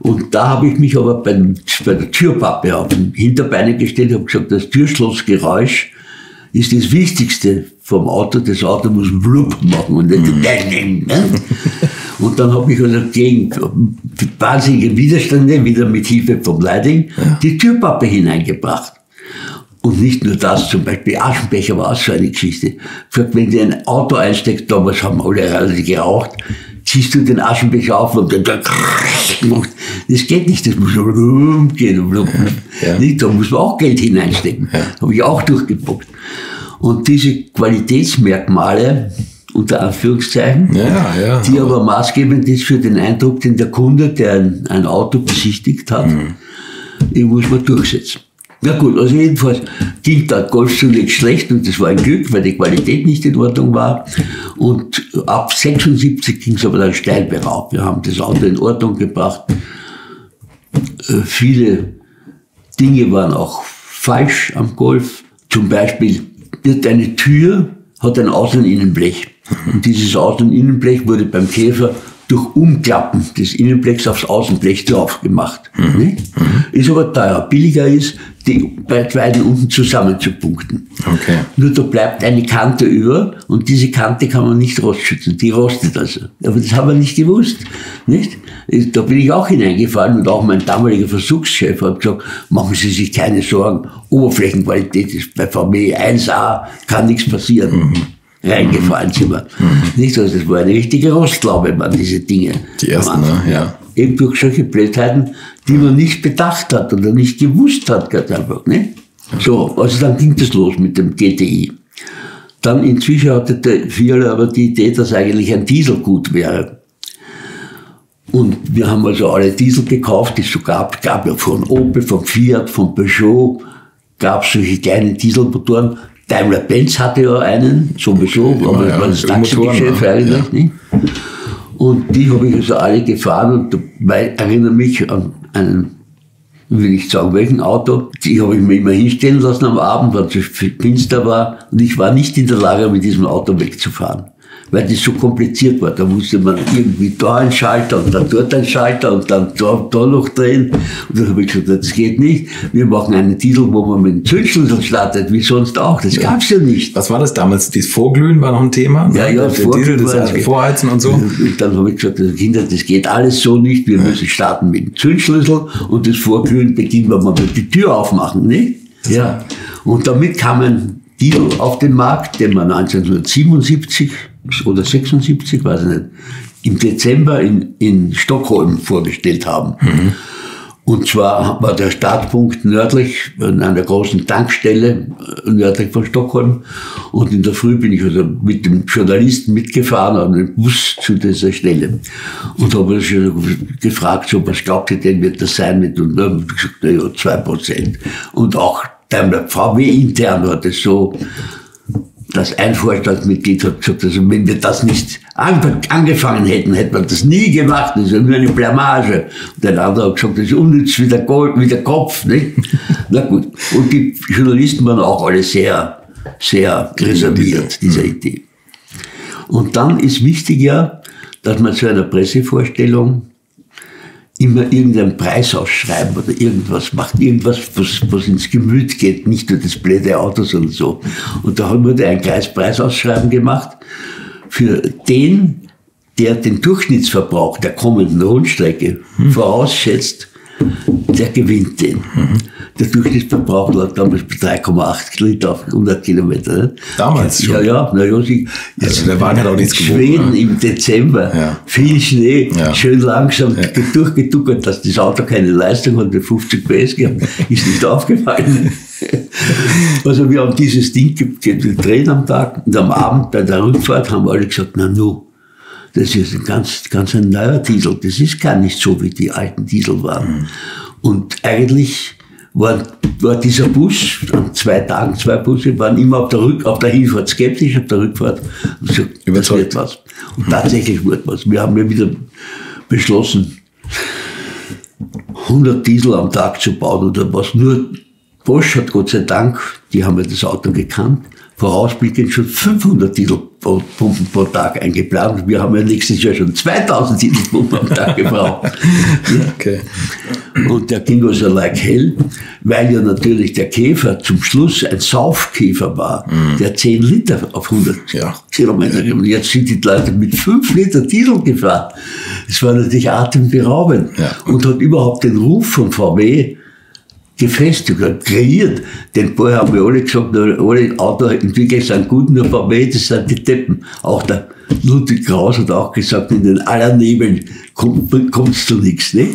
Und da habe ich mich aber beim, bei der Türpappe auf den Hinterbeine gestellt, habe gesagt, das Türschlossgeräusch ist das Wichtigste vom Auto. Das Auto muss blub machen und nicht ne? Und dann habe ich also gegen wahnsinnige Widerstände, wieder mit Hilfe vom Leiding, die Türpappe hineingebracht. Und nicht nur das, zum Beispiel Aschenbecher war auch so eine Geschichte. Wenn in ein Auto einsteckst, damals haben alle relativ geraucht, ziehst du den Aschenbecher auf und dann, das geht nicht, das muss gehen. Und Ja. nicht, da muss man auch Geld hineinstecken. Habe ich auch durchgepuckt. Und diese Qualitätsmerkmale, unter Anführungszeichen, Ja, ja. die aber maßgebend ist für den Eindruck, den der Kunde, der ein, ein Auto besichtigt hat, den muss man durchsetzen. Na gut, also jedenfalls ging der Golf zunächst schlecht und das war ein Glück, weil die Qualität nicht in Ordnung war. Und ab 76 ging es aber dann steil bergauf. Wir haben das Auto in Ordnung gebracht. Äh, viele Dinge waren auch falsch am Golf. Zum Beispiel wird eine Tür, hat ein Außen- und Innenblech. Und dieses Außen- und Innenblech wurde beim Käfer durch Umklappen des Innenblechs aufs Außenblech drauf gemacht. Ne? Ist aber teuer. Billiger ist, die beiden unten zusammenzupunkten. Okay. Nur da bleibt eine Kante über und diese Kante kann man nicht rostschützen, die rostet also. Aber das haben wir nicht gewusst. Nicht? Da bin ich auch hineingefallen und auch mein damaliger Versuchschef hat gesagt, machen Sie sich keine Sorgen, Oberflächenqualität ist bei VW 1A, kann nichts passieren. Reingefallen sind wir. Nicht? Also das war eine richtige Rostlaube, waren diese Dinge. Die ersten, ne? Ja. Eben durch solche Blödheiten, die man nicht bedacht hat oder nicht gewusst hat, ganz einfach. Ne? So, also dann ging das los mit dem GTI. Dann inzwischen hatte der Fiala aber die Idee, dass eigentlich ein Diesel gut wäre. Und wir haben also alle Diesel gekauft, die es so gab. gab ja von Opel, von Fiat, von Peugeot, gab es solche kleinen Dieselmotoren. Daimler-Benz hatte ja einen, sowieso, aber ja, das war das Taxigeschäft ne? eigentlich. Nicht? Und die habe ich also alle gefahren und dabei erinnere mich an einen, will ich sagen, welchen Auto. Die habe ich mir immer hinstellen lassen am Abend, weil es finster war. Und ich war nicht in der Lage, mit diesem Auto wegzufahren. Weil das so kompliziert war. Da musste man irgendwie da einen Schalter und dann dort einen Schalter und dann da, da noch drehen. Und dann habe ich gesagt, das geht nicht. Wir machen einen Diesel, wo man mit dem Zündschlüssel startet, wie sonst auch. Das gab's ja nicht. Was war das damals? Das Vorglühen war noch ein Thema? Ja, ja, Vorglühen Diesel, das Vorheizen und so. Und dann habe ich gesagt, Kinder, das geht alles so nicht. Wir müssen starten mit dem Zündschlüssel und das Vorglühen beginnt, wenn wir die Tür aufmachen. Nicht? Ja. Und damit kam ein Diesel auf den Markt, den wir 1977 oder 76, weiß ich nicht, im Dezember in, in Stockholm vorgestellt haben. Und zwar war der Startpunkt nördlich an einer großen Tankstelle äh, nördlich von Stockholm. Und in der Früh bin ich also mit dem Journalisten mitgefahren an den Bus zu dieser Stelle. Und habe schon gefragt, so, was glaubt ihr denn, wird das sein mit, und dann gesagt, na ja, zwei Prozent. Und auch Daimler VW intern hat es so das ein Vorstandsmitglied hat gesagt, also wenn wir das nicht angefangen hätten, hätten wir das nie gemacht, das ist ja nur eine Blamage. Und der andere hat gesagt, das ist unnütz wie der, Gold, wie der Kopf. Nicht? (laughs) Na gut. Und die Journalisten waren auch alle sehr, sehr reserviert, dieser Idee. Und dann ist wichtig ja, dass man zu einer Pressevorstellung immer irgendeinen Preis ausschreiben oder irgendwas macht, irgendwas, was, was ins Gemüt geht, nicht nur das blöde Auto, sondern so. Und da haben wir ein kleines Preisausschreiben gemacht für den, der den Durchschnittsverbrauch der kommenden Rundstrecke hm. vorausschätzt, der gewinnt den. Mhm. Der Durchschnittsverbrauch lag damals bei 3,8 Liter auf 100 Kilometer. Ne? Damals schon? Ja, ja. Na, ja sie, also der Wagen hat auch nichts gewogen. Schweden ne? im Dezember, ja. viel Schnee, ja. schön langsam ja. durchgeduckert, dass das Auto keine Leistung hat, 50 PS gehabt, (laughs) ist nicht aufgefallen. (laughs) also wir haben dieses Ding gedreht am Tag und am Abend bei der Rückfahrt haben alle gesagt, na nu, das ist ein ganz, ganz ein neuer Diesel. Das ist gar nicht so, wie die alten Diesel waren. Mhm. Und eigentlich war, war dieser Bus, an zwei Tagen zwei Busse, waren immer auf der, Rück, auf der Hinfahrt skeptisch, auf der Rückfahrt und so, das wird was. Und tatsächlich wird was. Wir haben ja wieder beschlossen, 100 Diesel am Tag zu bauen oder was. Nur Bosch hat Gott sei Dank, die haben ja das Auto gekannt, vorausblickend schon 500 Dieselpumpen pro Tag eingeplant. Wir haben ja nächstes Jahr schon 2000 Dieselpumpen am Tag gebraucht. (laughs) okay. Und der ging also like hell, weil ja natürlich der Käfer zum Schluss ein Saufkäfer war, mhm. der 10 Liter auf 100 ja. Kilometer. Und jetzt sind die Leute mit 5 Liter Diesel gefahren. Das war natürlich atemberaubend ja. und hat überhaupt den Ruf von VW gefestigt kreiert. Denn vorher haben wir alle gesagt, alle Autoentwickler sind gut, nur VW, das sind die Deppen. Auch der Ludwig Kraus hat auch gesagt, in den aller Nebeln kommt es zu nichts. Ne?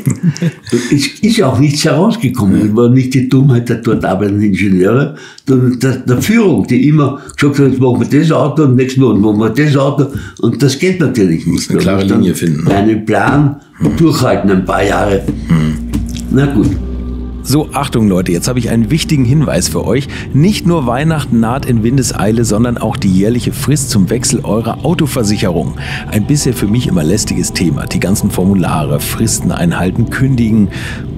es (laughs) ist ja auch nichts herausgekommen. Es war nicht die Dummheit der dort arbeitenden Ingenieure, sondern der, der, Führung, die immer gesagt hat, jetzt machen wir das Auto und nächsten Monat machen wir das Auto. Und das geht natürlich nicht. Eine klare Linie finden. Einen Plan durchhalten, ein paar Jahre. Hm. Na gut. So, Achtung Leute, jetzt habe ich einen wichtigen Hinweis für euch. Nicht nur Weihnachten naht in Windeseile, sondern auch die jährliche Frist zum Wechsel eurer Autoversicherung. Ein bisher für mich immer lästiges Thema. Die ganzen Formulare, Fristen einhalten, kündigen,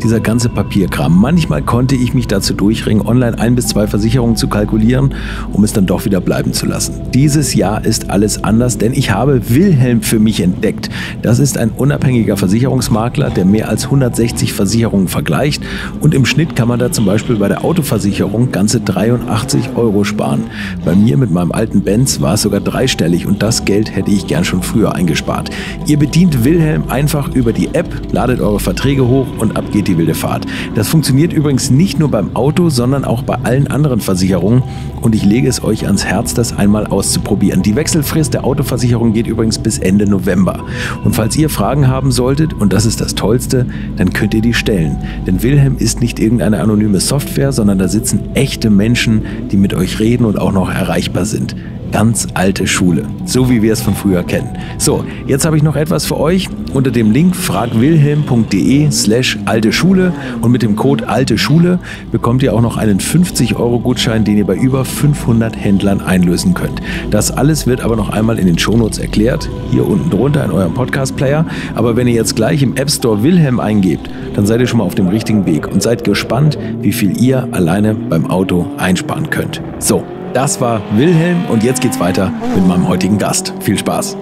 dieser ganze Papierkram. Manchmal konnte ich mich dazu durchringen, online ein bis zwei Versicherungen zu kalkulieren, um es dann doch wieder bleiben zu lassen. Dieses Jahr ist alles anders, denn ich habe Wilhelm für mich entdeckt. Das ist ein unabhängiger Versicherungsmakler, der mehr als 160 Versicherungen vergleicht und und im Schnitt kann man da zum Beispiel bei der Autoversicherung ganze 83 Euro sparen. Bei mir mit meinem alten Benz war es sogar dreistellig und das Geld hätte ich gern schon früher eingespart. Ihr bedient Wilhelm einfach über die App, ladet eure Verträge hoch und ab geht die wilde Fahrt. Das funktioniert übrigens nicht nur beim Auto, sondern auch bei allen anderen Versicherungen und ich lege es euch ans Herz, das einmal auszuprobieren. Die Wechselfrist der Autoversicherung geht übrigens bis Ende November. Und falls ihr Fragen haben solltet, und das ist das Tollste, dann könnt ihr die stellen. Denn Wilhelm ist nicht irgendeine anonyme Software, sondern da sitzen echte Menschen, die mit euch reden und auch noch erreichbar sind ganz alte Schule, so wie wir es von früher kennen. So, jetzt habe ich noch etwas für euch. Unter dem Link fragwilhelm.de slash alte Schule und mit dem Code alte Schule bekommt ihr auch noch einen 50 Euro Gutschein, den ihr bei über 500 Händlern einlösen könnt. Das alles wird aber noch einmal in den Shownotes erklärt, hier unten drunter in eurem Podcast-Player. Aber wenn ihr jetzt gleich im App Store Wilhelm eingebt, dann seid ihr schon mal auf dem richtigen Weg und seid gespannt, wie viel ihr alleine beim Auto einsparen könnt. So, das war Wilhelm und jetzt geht's weiter mit meinem heutigen Gast. Viel Spaß.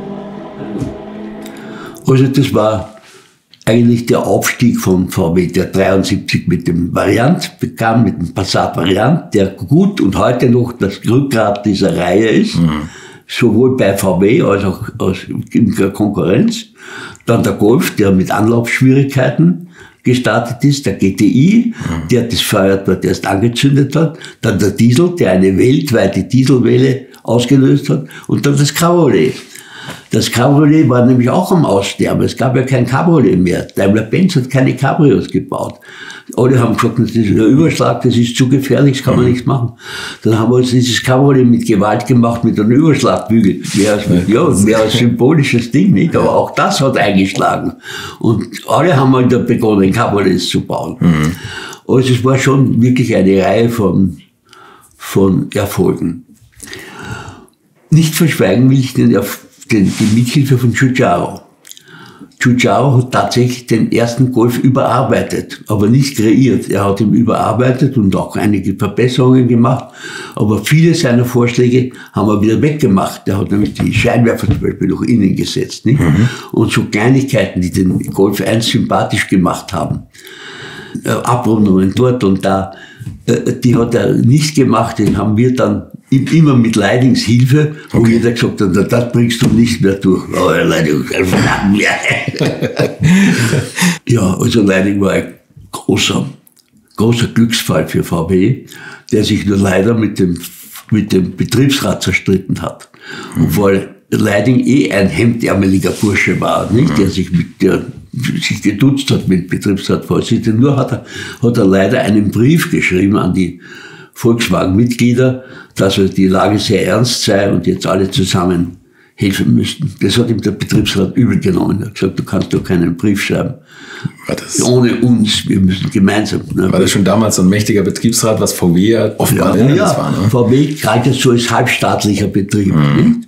Also das war eigentlich der Aufstieg von VW, der 73 mit dem Variant bekam, mit dem Passat Variant, der gut und heute noch das Rückgrat dieser Reihe ist, mhm. sowohl bei VW als auch in der Konkurrenz. Dann der Golf, der mit Anlaufschwierigkeiten gestartet ist, der GTI, mhm. der das Feuerwehr erst angezündet hat, dann der Diesel, der eine weltweite Dieselwelle ausgelöst hat, und dann das Cabriolet. Das Cabriolet war nämlich auch am Aussterben. Es gab ja kein Cabriolet mehr. Daimler-Benz hat keine Cabrios gebaut. Alle haben gesagt, das ist ein Überschlag, das ist zu gefährlich, das kann man nichts machen. Dann haben wir uns dieses Cabriolet mit Gewalt gemacht, mit einem Überschlagbügel. Mehr als, ja, mehr als symbolisches Ding, nicht? Aber auch das hat eingeschlagen. Und alle haben halt begonnen, Cabriolets zu bauen. Mhm. Also es war schon wirklich eine Reihe von, von Erfolgen. Nicht verschweigen will ich den, den, die Mithilfe von Giugiaro. Giugiaro hat tatsächlich den ersten Golf überarbeitet, aber nicht kreiert. Er hat ihn überarbeitet und auch einige Verbesserungen gemacht, aber viele seiner Vorschläge haben wir wieder weggemacht. Er hat nämlich die Scheinwerfer zum Beispiel noch innen gesetzt. Nicht? Mhm. Und so Kleinigkeiten, die den Golf 1 sympathisch gemacht haben. Äh, Abrundungen dort und da, die hat er nicht gemacht, den haben wir dann immer mit Leidingshilfe, wo okay. jeder gesagt hat, das bringst du nicht mehr durch. Oh, Leiding, (laughs) (laughs) ja, also Leiding war ein großer, großer Glücksfall für VW, der sich nur leider mit dem, mit dem Betriebsrat zerstritten hat. Mhm. Obwohl Leiding eh ein hemdärmeliger Bursche war, nicht? Mhm. der sich mit der sich gedutzt hat mit Betriebsratvorsitzenden. Nur hat er, hat er leider einen Brief geschrieben an die Volkswagen-Mitglieder, dass die Lage sehr ernst sei und jetzt alle zusammen helfen müssten. Das hat ihm der Betriebsrat übel genommen. Er hat gesagt, du kannst doch keinen Brief schreiben. Ohne uns, wir müssen gemeinsam. Ne? War das schon damals so ein mächtiger Betriebsrat, was VW ja oftmals ja, ja, war? Ne? VW galt ja so als halbstaatlicher Betrieb. Mhm.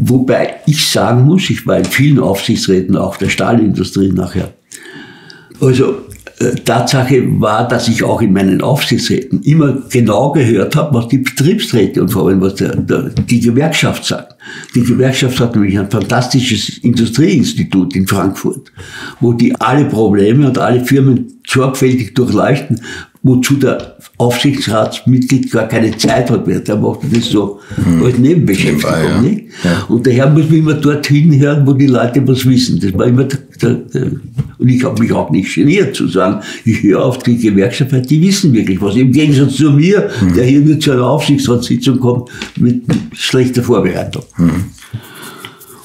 Wobei ich sagen muss, ich war in vielen Aufsichtsräten auch der Stahlindustrie nachher. Also äh, Tatsache war, dass ich auch in meinen Aufsichtsräten immer genau gehört habe, was die Betriebsräte und vor allem was der, der, die Gewerkschaft sagt. Die Gewerkschaft hat nämlich ein fantastisches Industrieinstitut in Frankfurt, wo die alle Probleme und alle Firmen sorgfältig durchleuchten wozu der Aufsichtsratsmitglied gar keine Zeit hat mehr. Der macht das so hm. als Nebenbeschäftigung. Ja. Nicht? Ja. Und daher muss man immer dorthin hören, wo die Leute was wissen. Das war immer der, der, der und ich habe mich auch nicht geniert zu sagen, ich höre auf die Gewerkschaft, die wissen wirklich was. Im Gegensatz zu mir, hm. der hier nur zu einer Aufsichtsratssitzung kommt mit schlechter Vorbereitung. Hm.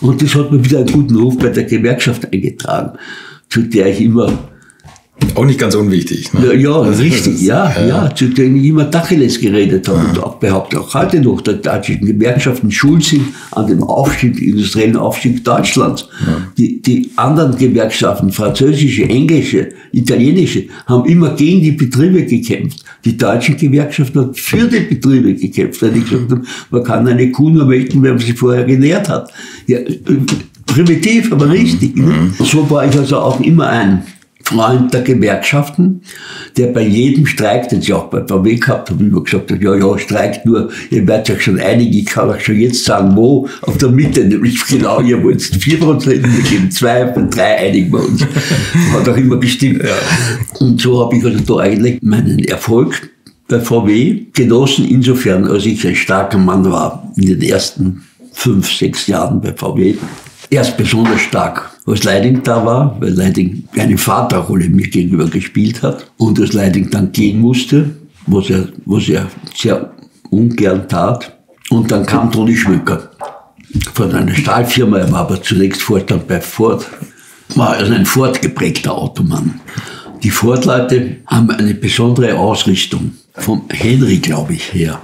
Und das hat mir wieder einen guten Ruf bei der Gewerkschaft eingetragen, zu der ich immer auch nicht ganz unwichtig. Ne? Ja, ja (laughs) richtig, ja, ja, ja, zu denen ich immer Tacheles geredet habe ja. und auch behaupte auch heute noch, der deutschen Gewerkschaften schuld sind an dem Aufstieg, industriellen Aufstieg Deutschlands. Die, die anderen Gewerkschaften, französische, englische, italienische, haben immer gegen die Betriebe gekämpft. Die deutschen Gewerkschaften haben für die Betriebe gekämpft, weil die gesagt haben, man kann eine Kuh nur melken, wenn man sie vorher genährt hat. Ja, primitiv, aber richtig. Ne? Mhm. So war ich also auch immer ein Freund der Gewerkschaften, der bei jedem Streik, den sie auch bei VW gehabt haben, immer gesagt hat, ja, ja, streikt nur, ihr werdet euch schon einig, ich kann euch schon jetzt sagen, wo, auf der Mitte, nämlich genau, ihr wollt vier Prozent, wir geben zwei, und drei einigen wir uns. Hat auch immer gestimmt. Ja. Und so habe ich also da eigentlich meinen Erfolg bei VW genossen, insofern, als ich ein starker Mann war in den ersten fünf, sechs Jahren bei VW erst besonders stark, als Leiding da war, weil Leiding eine Vaterrolle mir gegenüber gespielt hat und als Leiding dann gehen musste, was er, was er sehr ungern tat. Und dann kam Toni Schmöcker von einer Stahlfirma, er war aber zunächst Vorstand bei Ford, war also ein Ford geprägter Automann. Die Ford-Leute haben eine besondere Ausrichtung, vom Henry, glaube ich, her,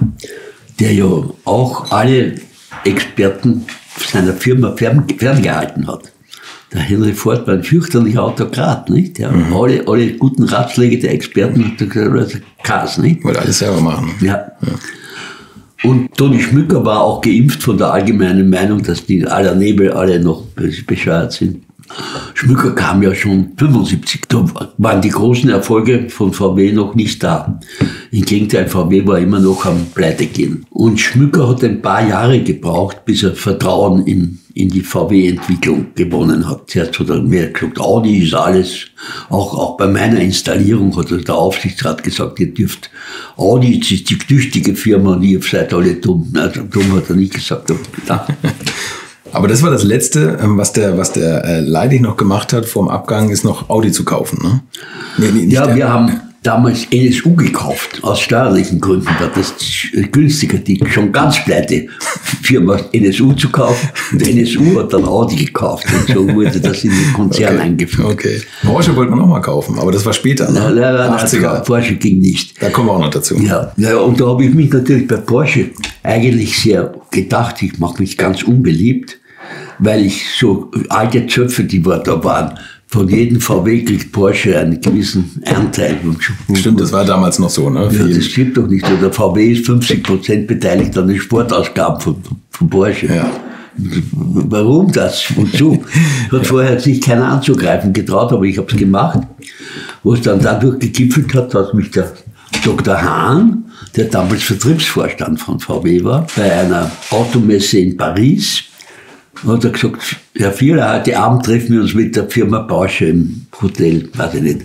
der ja auch alle Experten seiner Firma ferngehalten hat. Der Henry Ford war ein fürchterlicher Autokrat, nicht? Der mhm. alle, alle guten Ratschläge der Experten hat gesagt, Kass, nicht? Wollte alles selber machen. Ja. ja. Und Toni Schmücker war auch geimpft von der allgemeinen Meinung, dass die aller Nebel alle noch bescheuert sind. Schmücker kam ja schon 75. Da waren die großen Erfolge von VW noch nicht da. Im Gegenteil, VW war immer noch am Pleite gehen. Und Schmücker hat ein paar Jahre gebraucht, bis er Vertrauen in, in die VW-Entwicklung gewonnen hat. Zuerst hat er mir gesagt, Audi ist alles. Auch, auch bei meiner Installierung hat der Aufsichtsrat gesagt, ihr dürft, Audi ist die tüchtige Firma und ihr seid alle dumm. Also dumm hat er nicht gesagt, aber. (laughs) Aber das war das Letzte, ähm, was der, was der äh, Leidig noch gemacht hat vor dem Abgang, ist noch Audi zu kaufen. Ne? Nee, nee, ja, wir haben, damals NSU gekauft, aus steuerlichen Gründen. War das günstiger, die schon ganz pleite Firma NSU zu kaufen. Und (laughs) NSU hat dann Audi gekauft und so wurde das in den Konzern okay. eingeführt. Okay. Porsche wollte man noch mal kaufen, aber das war später. Ne? Nein, nein, nein, 80er. Porsche ging nicht. Da kommen wir auch noch dazu. Ja, ja und da habe ich mich natürlich bei Porsche eigentlich sehr gedacht, ich mache mich ganz unbeliebt, weil ich so alte Zöpfe, die da waren, von jedem VW kriegt Porsche einen gewissen Anteil. Stimmt, das war damals noch so, ne? Ja, das stimmt doch nicht. Der VW ist 50 Prozent beteiligt an den Sportausgaben von, von Porsche. Ja. Warum das? Wozu? (laughs) Hat vorher sich keiner anzugreifen getraut, aber ich habe es gemacht. Wo es dann dadurch gegipfelt hat, dass mich der Dr. Hahn, der damals Vertriebsvorstand von VW war, bei einer Automesse in Paris, hat er gesagt, Herr Vierer, heute Abend treffen wir uns mit der Firma Porsche im Hotel, weiß ich nicht,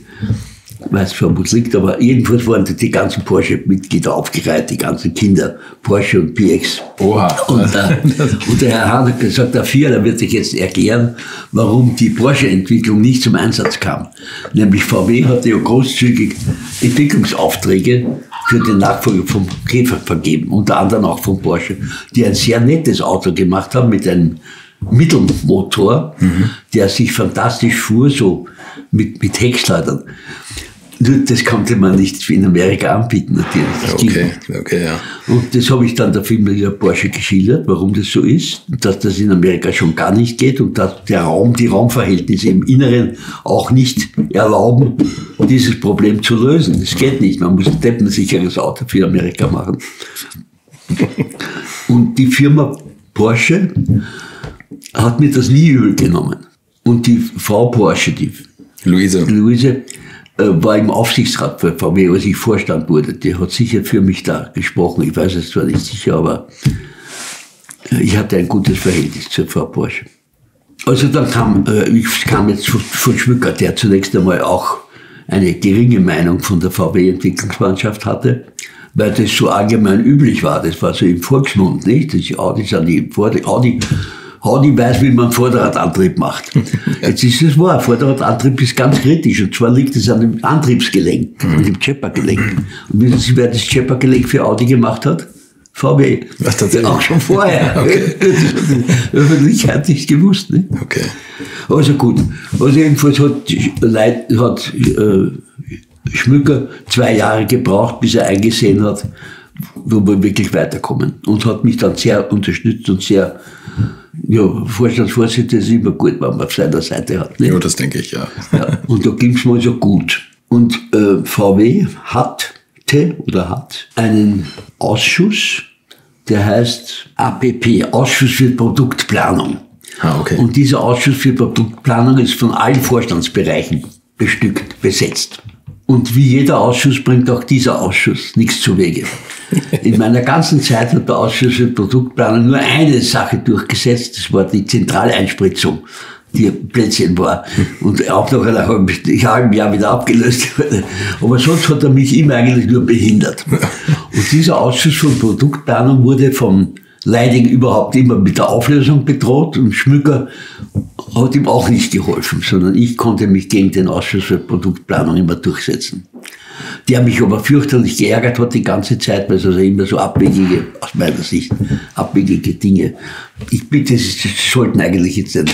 weiß schon, wo es liegt, aber jedenfalls waren die ganzen Porsche-Mitglieder aufgereiht, die ganzen Kinder, Porsche und PX. Oha. Und, äh, und der Herr Hahn hat gesagt, der Vierer wird sich jetzt erklären, warum die Porsche-Entwicklung nicht zum Einsatz kam. Nämlich VW hatte ja großzügig Entwicklungsaufträge für den Nachfolger vom Käfer vergeben, unter anderem auch von Porsche, die ein sehr nettes Auto gemacht haben mit einem Mittelmotor, mhm. der sich fantastisch fuhr, so mit, mit Heckschleudern. Nur das konnte man nicht in Amerika anbieten, natürlich. Das okay, okay, ja. Und das habe ich dann der Firma Porsche geschildert, warum das so ist, dass das in Amerika schon gar nicht geht und dass der Raum, die Raumverhältnisse im Inneren auch nicht erlauben, dieses Problem zu lösen. Das geht nicht. Man muss ein deppensicheres Auto für Amerika machen. Und die Firma Porsche hat mir das nie übel genommen. Und die Frau Porsche, die Luise, Luise äh, war im Aufsichtsrat für VW, als ich Vorstand wurde. Die hat sicher für mich da gesprochen. Ich weiß es zwar nicht sicher, aber ich hatte ein gutes Verhältnis zur Frau Porsche. Also dann kam, äh, ich kam jetzt von Schmücker, der zunächst einmal auch eine geringe Meinung von der VW-Entwicklungsmannschaft hatte, weil das so allgemein üblich war. Das war so im Volksmund, nicht? Das Audi, die Audi Audi weiß, wie man Vorderradantrieb macht. (laughs) Jetzt ist es wahr, Vorderradantrieb ist ganz kritisch und zwar liegt es an dem Antriebsgelenk, an dem Cheppergelenk. Und wissen Sie, wer das Cheppergelenk für Audi gemacht hat? VW. Was tatsächlich? Auch schon vorher. (laughs) Okay. Die Öffentlichkeit nicht gewusst. Ne? Okay. Also gut. Also jedenfalls hat, Leid, hat äh, Schmücker zwei Jahre gebraucht, bis er eingesehen hat, wo wir wirklich weiterkommen. Und hat mich dann sehr unterstützt und sehr ja, Vorstandsvorsitzender ist immer gut, wenn man auf seiner Seite hat. Nicht? Ja, das denke ich, ja. ja und da ging es mal so gut. Und äh, VW hatte oder hat einen Ausschuss, der heißt APP, Ausschuss für Produktplanung. Ah, okay. Und dieser Ausschuss für Produktplanung ist von allen Vorstandsbereichen bestückt, besetzt. Und wie jeder Ausschuss bringt auch dieser Ausschuss nichts zu Wege. In (laughs) meiner ganzen Zeit hat der Ausschuss für Produktplanung nur eine Sache durchgesetzt, das war die Zentraleinspritzung, die Plätzchen war und auch noch ein halben Jahr wieder abgelöst wurde. Aber sonst hat er mich immer eigentlich nur behindert. Und dieser Ausschuss für Produktplanung wurde vom Leiding überhaupt immer mit der Auflösung bedroht und Schmücker hat ihm auch nicht geholfen, sondern ich konnte mich gegen den Ausschuss für Produktplanung immer durchsetzen. Der mich aber fürchterlich geärgert hat die ganze Zeit, weil es also immer so abwegige, aus meiner Sicht, abwegige Dinge. Ich bitte, Sie sollten eigentlich jetzt den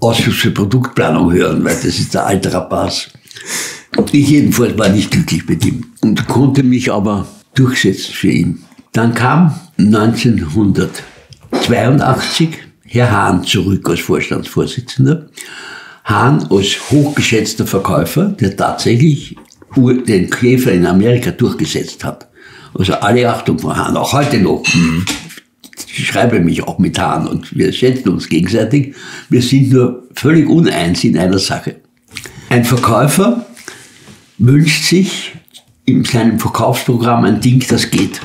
Ausschuss für Produktplanung hören, weil das ist der alte Rapaz. Ich jedenfalls war nicht glücklich mit ihm und konnte mich aber durchsetzen für ihn. Dann kam 1982 Herr Hahn zurück als Vorstandsvorsitzender. Hahn als hochgeschätzter Verkäufer, der tatsächlich den Käfer in Amerika durchgesetzt hat. Also alle Achtung vor Hahn, auch heute noch. Ich schreibe mich auch mit Hahn und wir schätzen uns gegenseitig. Wir sind nur völlig uneins in einer Sache. Ein Verkäufer wünscht sich in seinem Verkaufsprogramm ein Ding, das geht.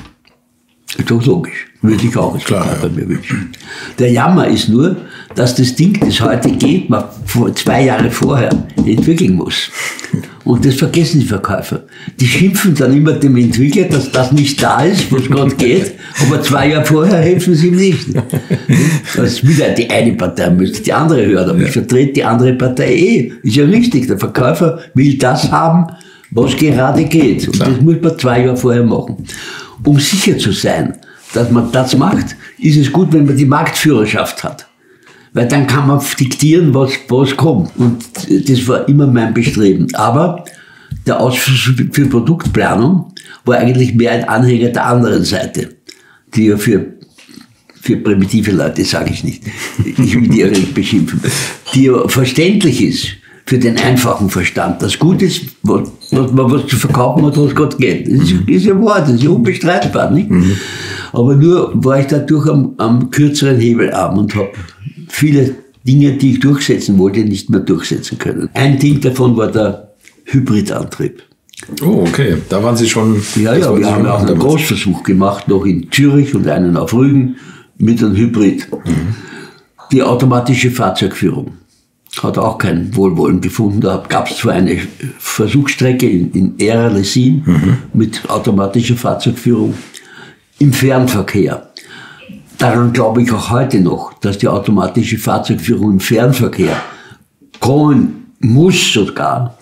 Ist doch logisch. Würde ich auch als Klar, ja. mir wünschen. Der Jammer ist nur, dass das Ding, das heute geht, man vor zwei Jahre vorher entwickeln muss. Und das vergessen die Verkäufer. Die schimpfen dann immer dem Entwickler, dass das nicht da ist, was gerade geht, aber zwei Jahre vorher helfen sie ihm nicht. Das ist wieder die eine Partei, müsste die andere hören, aber ich vertrete die andere Partei eh. Ist ja richtig, der Verkäufer will das haben, was gerade geht. Und das muss man zwei Jahre vorher machen. Um sicher zu sein, dass man das macht, ist es gut, wenn man die Marktführerschaft hat. Weil dann kann man diktieren, was, was kommt. Und das war immer mein Bestreben. Aber der Ausschuss für Produktplanung war eigentlich mehr ein Anhänger der anderen Seite, die ja für, für primitive Leute, sage ich nicht, ich will die ja nicht beschimpfen, die ja verständlich ist für den einfachen Verstand. Das gut ist, was, man was zu verkaufen hat, was Gott geht. Das ist, ist ja wahr, das ist ja unbestreitbar. Nicht? Aber nur war ich dadurch am, am kürzeren Hebelarm und habe viele Dinge, die ich durchsetzen wollte, nicht mehr durchsetzen können. Ein Ding davon war der Hybridantrieb. Oh, okay. Da waren Sie schon. Ja, ja, wir haben auch einen. Großversuch gemacht, noch in Zürich und einen auf Rügen mit einem Hybrid. Die automatische Fahrzeugführung hat auch kein Wohlwollen gefunden. Da gab es zwar eine Versuchsstrecke in, in Ehre-Lessin mit automatischer Fahrzeugführung im Fernverkehr. Daran glaube ich auch heute noch, dass die automatische Fahrzeugführung im Fernverkehr kommen muss sogar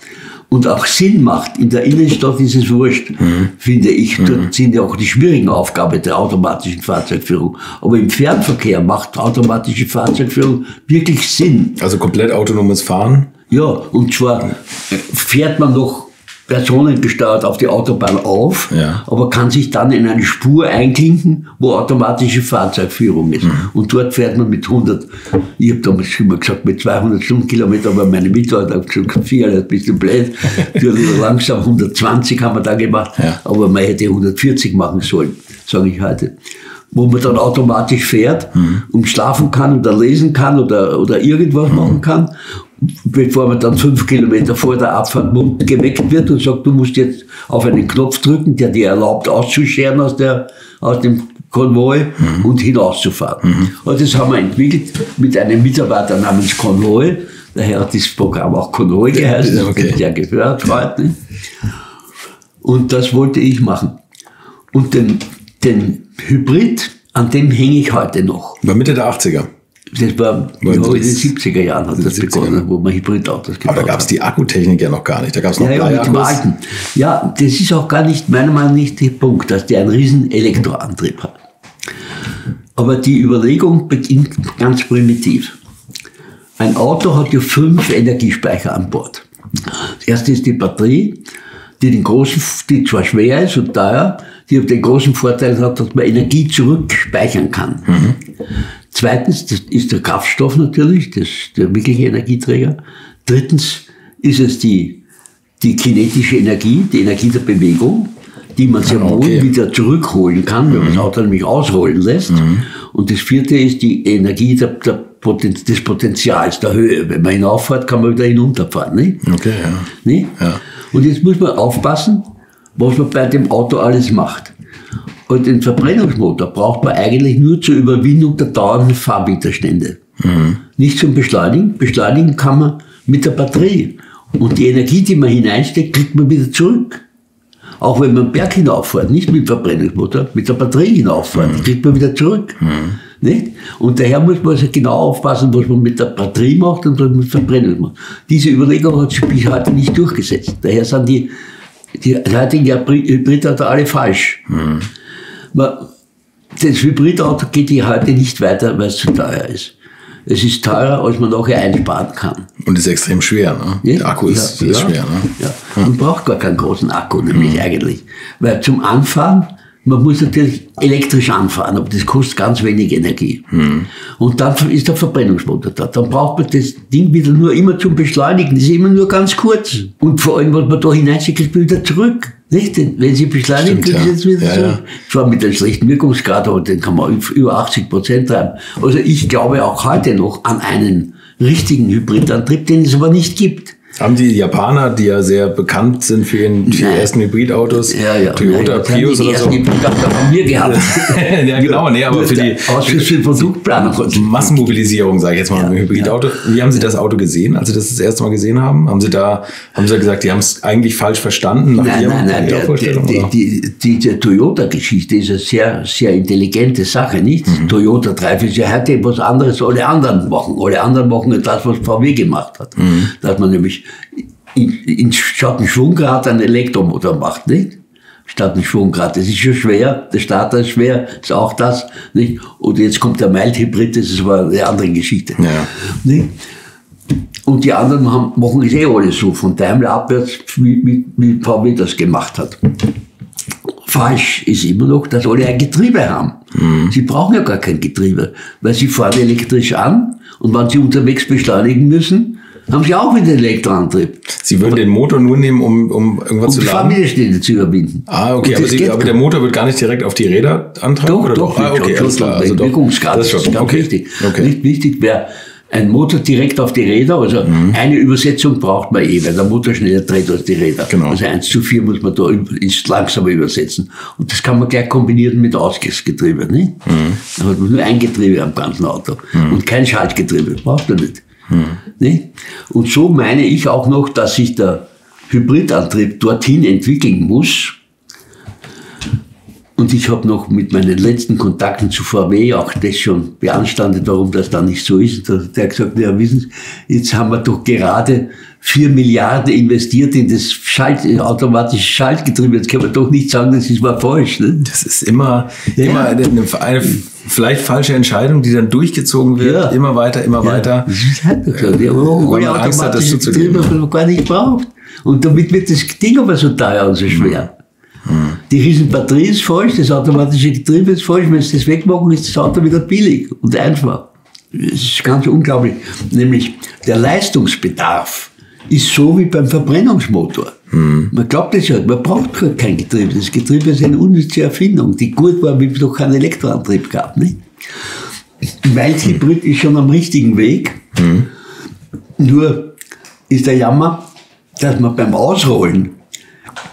und auch Sinn macht. In der Innenstadt ist es wurscht, finde ich. Dort sind ja auch die schwierigen Aufgaben der automatischen Fahrzeugführung. Aber im Fernverkehr macht automatische Fahrzeugführung wirklich Sinn. Also komplett autonomes Fahren. Ja, und zwar fährt man noch personengesteuert auf die Autobahn auf, Ja. aber kann sich dann in eine Spur einklinken, wo automatische Fahrzeugführung ist. Und dort fährt man mit 100, ich habe damals mal gesagt, mit 200 Stundenkilometer, aber meine Mitarbeiter haben gesagt, (laughs) vier, das bist du blöd, (laughs) für lieber langsam, 120 haben wir da gemacht, Ja. aber man hätte 140 machen sollen, sage ich heute. Wo man dann automatisch fährt und schlafen kann oder lesen kann oder, oder irgendwas machen kann, bevor man dann fünf Kilometer vor der Abfahrt geweckt wird und sagt, du musst jetzt auf einen Knopf drücken, der dir erlaubt, auszuscheren aus, der, aus dem Konvoi und hinauszufahren. Und das haben wir entwickelt mit einem Mitarbeiter namens Konvoi. Daher hat dieses Programm auch Konvoi geheißen, das Okay. ja gehört heute. Und das wollte ich machen. Und den, den Hybrid, an dem hänge ich heute noch. War Mitte der 80er. Das war in den das- 70er Jahren hat das 70er begonnen, wo man Hybridautos gebaut Aber da gab es hat. die Akkutechnik ja noch gar nicht. Da gab es noch Ja, ja, mit dem alten. Ja, das ist auch gar nicht, meiner Meinung nach, der Punkt, dass der einen riesen Elektroantrieb hat. Aber die Überlegung beginnt ganz primitiv. Ein Auto hat ja fünf Energiespeicher an Bord. Das erste ist die Batterie, die den großen, die zwar schwer ist und teuer, die den großen Vorteil hat, dass man Energie zurückspeichern kann. Zweitens das ist der Kraftstoff natürlich, das, der wirkliche Energieträger. Drittens ist es die, die kinetische Energie, die Energie der Bewegung, die man sehr wohl okay. wieder zurückholen kann, wenn man das Auto nämlich ausholen lässt. Und das vierte ist die Energie der, der Poten des Potenzials, der Höhe. Wenn man hinauffährt, kann man wieder hinunterfahren. Nicht? Okay, ja. Nicht? Ja. Und jetzt muss man aufpassen, was man bei dem Auto alles macht. Und den Verbrennungsmotor braucht man eigentlich nur zur Überwindung der dauernden Fahrwiderstände. Nicht zum Beschleunigen. Beschleunigen kann man mit der Batterie. Und die Energie, die man hineinsteckt, kriegt man wieder zurück. Auch wenn man einen Berg hinauffährt, nicht mit dem Verbrennungsmotor, mit der Batterie hinauffährt, kriegt man wieder zurück. Nicht? Und daher muss man also genau aufpassen, was man mit der Batterie macht und was man mit Verbrennung macht. Diese Überlegung hat sich bis heute nicht durchgesetzt. Daher sind die, die heutigen Hybridautos alle falsch. Man, das Hybridauto geht ja heute nicht weiter, weil es zu teuer ist. Es ist teurer, als man nachher einsparen kann. Und ist extrem schwer, ne? Ja? Der Akku ist, Ja, ist ja, schwer, ne? Ja. Man braucht gar keinen großen Akku, nämlich eigentlich. Weil zum Anfahren, man muss natürlich elektrisch anfahren, aber das kostet ganz wenig Energie. Und dann ist der Verbrennungsmotor da. Dann braucht man das Ding wieder nur immer zum Beschleunigen. Das ist immer nur ganz kurz. Und vor allem, was man da hineinschickt, wieder zurück. Nicht? Wenn Sie beschleunigen, Stimmt, kriegen Sie ja. es wieder Ja, zurück. Zwar mit einem schlechten Wirkungsgrad, aber den kann man über 80 Prozent treiben. Also ich glaube auch heute noch an einen richtigen Hybridantrieb, den es aber nicht gibt. Haben die Japaner, die ja sehr bekannt sind für, ihren, für ihre Nein. ersten Hybridautos, Ja, ja. Toyota Nein, Prius die oder so, Hybridantrieb haben wir gehabt. (laughs) Ja, genau, nee, aber für die- für Produktplanung. Massenmobilisierung, sage ich jetzt mal, Ja, Hybridauto. Wie haben Sie das Auto gesehen, als Sie das das erste Mal gesehen haben? Haben Sie da, haben Sie da gesagt, die haben es eigentlich falsch verstanden nach Nein, Ihrem- nein, nein. Der, Vorstellung? die, die, die, die Toyota-Geschichte ist eine sehr, sehr intelligente Sache, nicht? Mhm. Toyota Drive ist ja heute etwas anderes, alle anderen machen. Alle anderen machen ja das, was VW gemacht hat. Mhm. Dass man nämlich statt ein Schwungrad einen Elektromotor macht, nicht? Statt ein Schwungrad. Das ist schon schwer, der Starter ist schwer, ist auch das, nicht? Und jetzt kommt der Mild-Hybrid, das ist aber eine andere Geschichte. Ja. Nicht? Und die anderen haben, machen es eh alle so, von Daimler abwärts, wie, wie, wie VW das gemacht hat. Falsch ist immer noch, dass alle ein Getriebe haben. Sie brauchen ja gar kein Getriebe, weil sie fahren elektrisch an und wenn sie unterwegs beschleunigen müssen, haben sie auch wieder Elektroantrieb. Sie würden den Motor nur nehmen, um, um irgendwas Um zu die laden? Familienstände zu überwinden. Ah, okay, aber, Sie, aber der Motor wird gar nicht direkt auf die Räder antragen? Doch, oder doch, Ah, okay, schon, klar. Also doch. Bewegungsgrad, Das ist schon, okay. wichtig. Okay. Nicht wichtig wäre ein Motor direkt auf die Räder, also eine Übersetzung braucht man eh, weil der Motor schneller dreht als die Räder. Genau. Also 1 zu 4 muss man da ins langsamer übersetzen. Und das kann man gleich kombinieren mit Ausgleichsgetriebe. Nicht? Da hat man nur ein Getriebe am ganzen Auto und kein Schaltgetriebe, braucht man nicht. Nicht? Und so meine ich auch noch, dass sich der Hybridantrieb dorthin entwickeln muss, und ich habe noch mit meinen letzten Kontakten zu VW auch das schon beanstandet, warum das da nicht so ist. Hat der gesagt, ja, wissen Sie, jetzt haben wir doch gerade vier Milliarden investiert in das Schalt, automatische Schaltgetriebe. Jetzt können wir doch nicht sagen, das ist mal falsch. Ne? Das ist immer, Ja. immer eine, eine vielleicht falsche Entscheidung, die dann durchgezogen wird. Ja. Immer weiter, immer weiter. Das ist halt so. Die Weil man Angst hat, das zuzugeben. Getriebe, man gar nicht braucht. Und damit wird das Ding aber so teuer und so schwer. Die Riesenbatterie ist falsch, das automatische Getriebe ist falsch. Wenn sie das wegmachen, ist das Auto wieder billig und einfach. Das ist ganz unglaublich. Nämlich der Leistungsbedarf ist so wie beim Verbrennungsmotor. Man glaubt es ja, man braucht gar kein Getriebe. Das Getriebe ist eine unnütze Erfindung, die gut war, wie es noch keinen Elektroantrieb gab. Nicht? Mild Hybrid ist schon am richtigen Weg. Nur ist der Jammer, dass man beim Ausrollen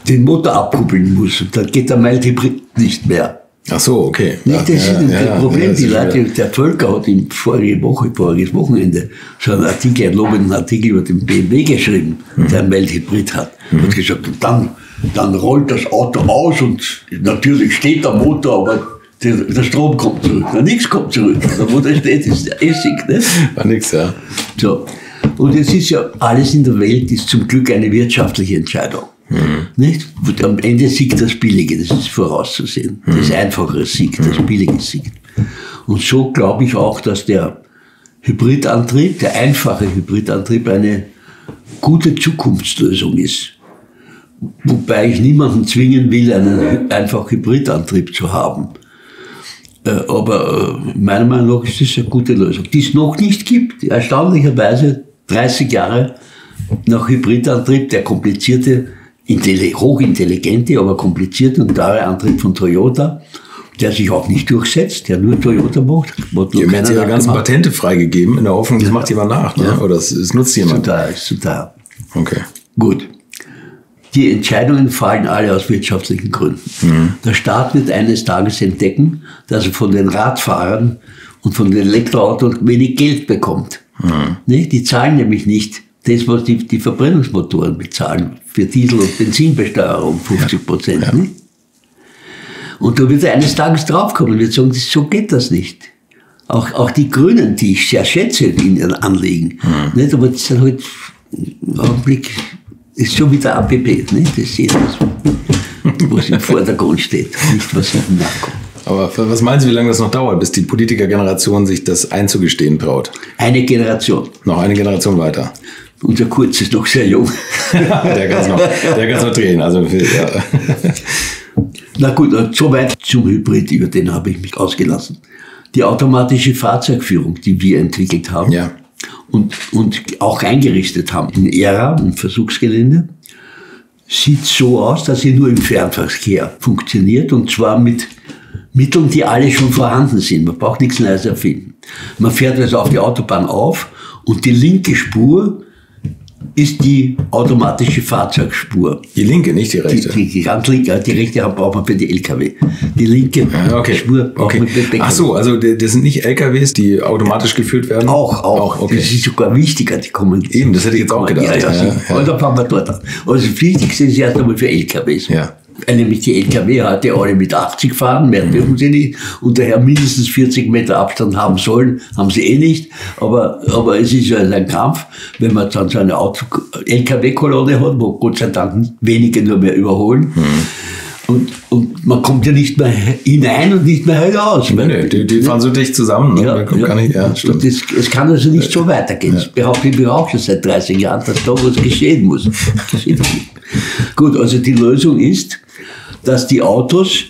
den Motor abkuppeln muss. Und dann geht der Mild Hybrid nicht mehr. Ach so, okay. Nicht? Das Ja, ist ja, ja, ja, Problem. das die Leute, der Völker hat im vorige Woche, voriges Wochenende so einen Artikel, einen lobenden Artikel über den BMW geschrieben, der einen Mild Hybrid hat. Mhm. Hat gesagt, und dann, dann rollt das Auto aus und natürlich steht der Motor, aber der, der Strom kommt zurück. Na, nichts kommt zurück. Der Motor steht, ist der Essig. Ne? War nix, ja. So. Und es ist ja, alles in der Welt ist zum Glück eine wirtschaftliche Entscheidung. Nicht? Und am Ende siegt das Billige, das ist vorauszusehen. Das Einfachere siegt, das Billige siegt. Und so glaube ich auch, dass der Hybridantrieb, der einfache Hybridantrieb, eine gute Zukunftslösung ist. Wobei ich niemanden zwingen will, einen einfach Hybridantrieb zu haben. Äh, Aber äh, meiner Meinung nach ist das eine gute Lösung, die es noch nicht gibt. Erstaunlicherweise 30 Jahre nach Hybridantrieb, der komplizierte, hochintelligente, aber komplizierte und teure Antrieb von Toyota, der sich auch nicht durchsetzt, der nur Toyota macht. Die haben jetzt ihre ganzen. Patente freigegeben, in der Hoffnung, das macht jemand nach. Ne? Oder es, es nutzt jemand. teuer, ist teuer. Okay. Gut. Die Entscheidungen fallen alle aus wirtschaftlichen Gründen. Der Staat wird eines Tages entdecken, dass er von den Radfahrern und von den Elektroautos wenig Geld bekommt. Nicht? Die zahlen nämlich nicht das, was die, die Verbrennungsmotoren bezahlen, für Diesel- und Benzinbesteuerung 50 Prozent. nicht? Und da wird er eines Tages draufkommen und wird sagen, so geht das nicht. Auch, auch die Grünen, die ich sehr schätze in ihren Anliegen, nicht? aber das sind halt im Augenblick ist schon wieder APP, nicht? das ist das, was im Vordergrund steht, nicht was hinten nachkommt. Aber was meinen Sie, wie lange das noch dauert, bis die Politikergeneration sich das einzugestehen traut? Eine Generation. Noch eine Generation weiter. Unser Kurz ist noch sehr jung. (laughs) der kann es noch, der kann's noch drehen. Also, ja. Na gut, und soweit zum Hybrid, über den habe ich mich ausgelassen. Die automatische Fahrzeugführung, die wir entwickelt haben Ja. und, und auch eingerichtet haben in ERA, im Versuchsgelände, sieht so aus, dass sie nur im Fernverkehr funktioniert und zwar mit Mitteln, die alle schon vorhanden sind. Man braucht nichts Neues erfinden. Man fährt also auf die Autobahn auf und die linke Spur ist die automatische Fahrzeugspur. Die linke, nicht die Die, rechte. die, die ganz linke, die rechte braucht man für die LKW. Die linke Ja, okay. Spur braucht okay. man für PKW. Ach so, also das sind nicht LKWs, die automatisch geführt werden? Auch, auch. Auch, okay. Das ist sogar wichtiger, die kommen. Eben, das hätte ich jetzt auch gedacht. Ja, ja, Ja, ja, ja. Aber da fangen wir dort an. Also das Wichtigste ist erst einmal für LKWs. Ja. Nämlich die LKW heute alle mit 80 fahren, mehr dürfen sie nicht, und daher mindestens 40 Meter Abstand haben sollen, haben sie eh nicht, aber, aber es ist ja ein Kampf, wenn man dann so eine LKW-Kolonne hat, wo Gott sei Dank wenige nur mehr überholen. Mhm. Und, und man kommt ja nicht mehr hinein und nicht mehr heraus. Nee, nee, die, die fahren so dicht zusammen. Ne? Ja, ja, nicht, ja. Das, es kann also nicht so weitergehen. Das behaupte ich auch schon seit 30 Jahren, dass da was geschehen muss. (laughs) Gut, also die Lösung ist, dass die Autos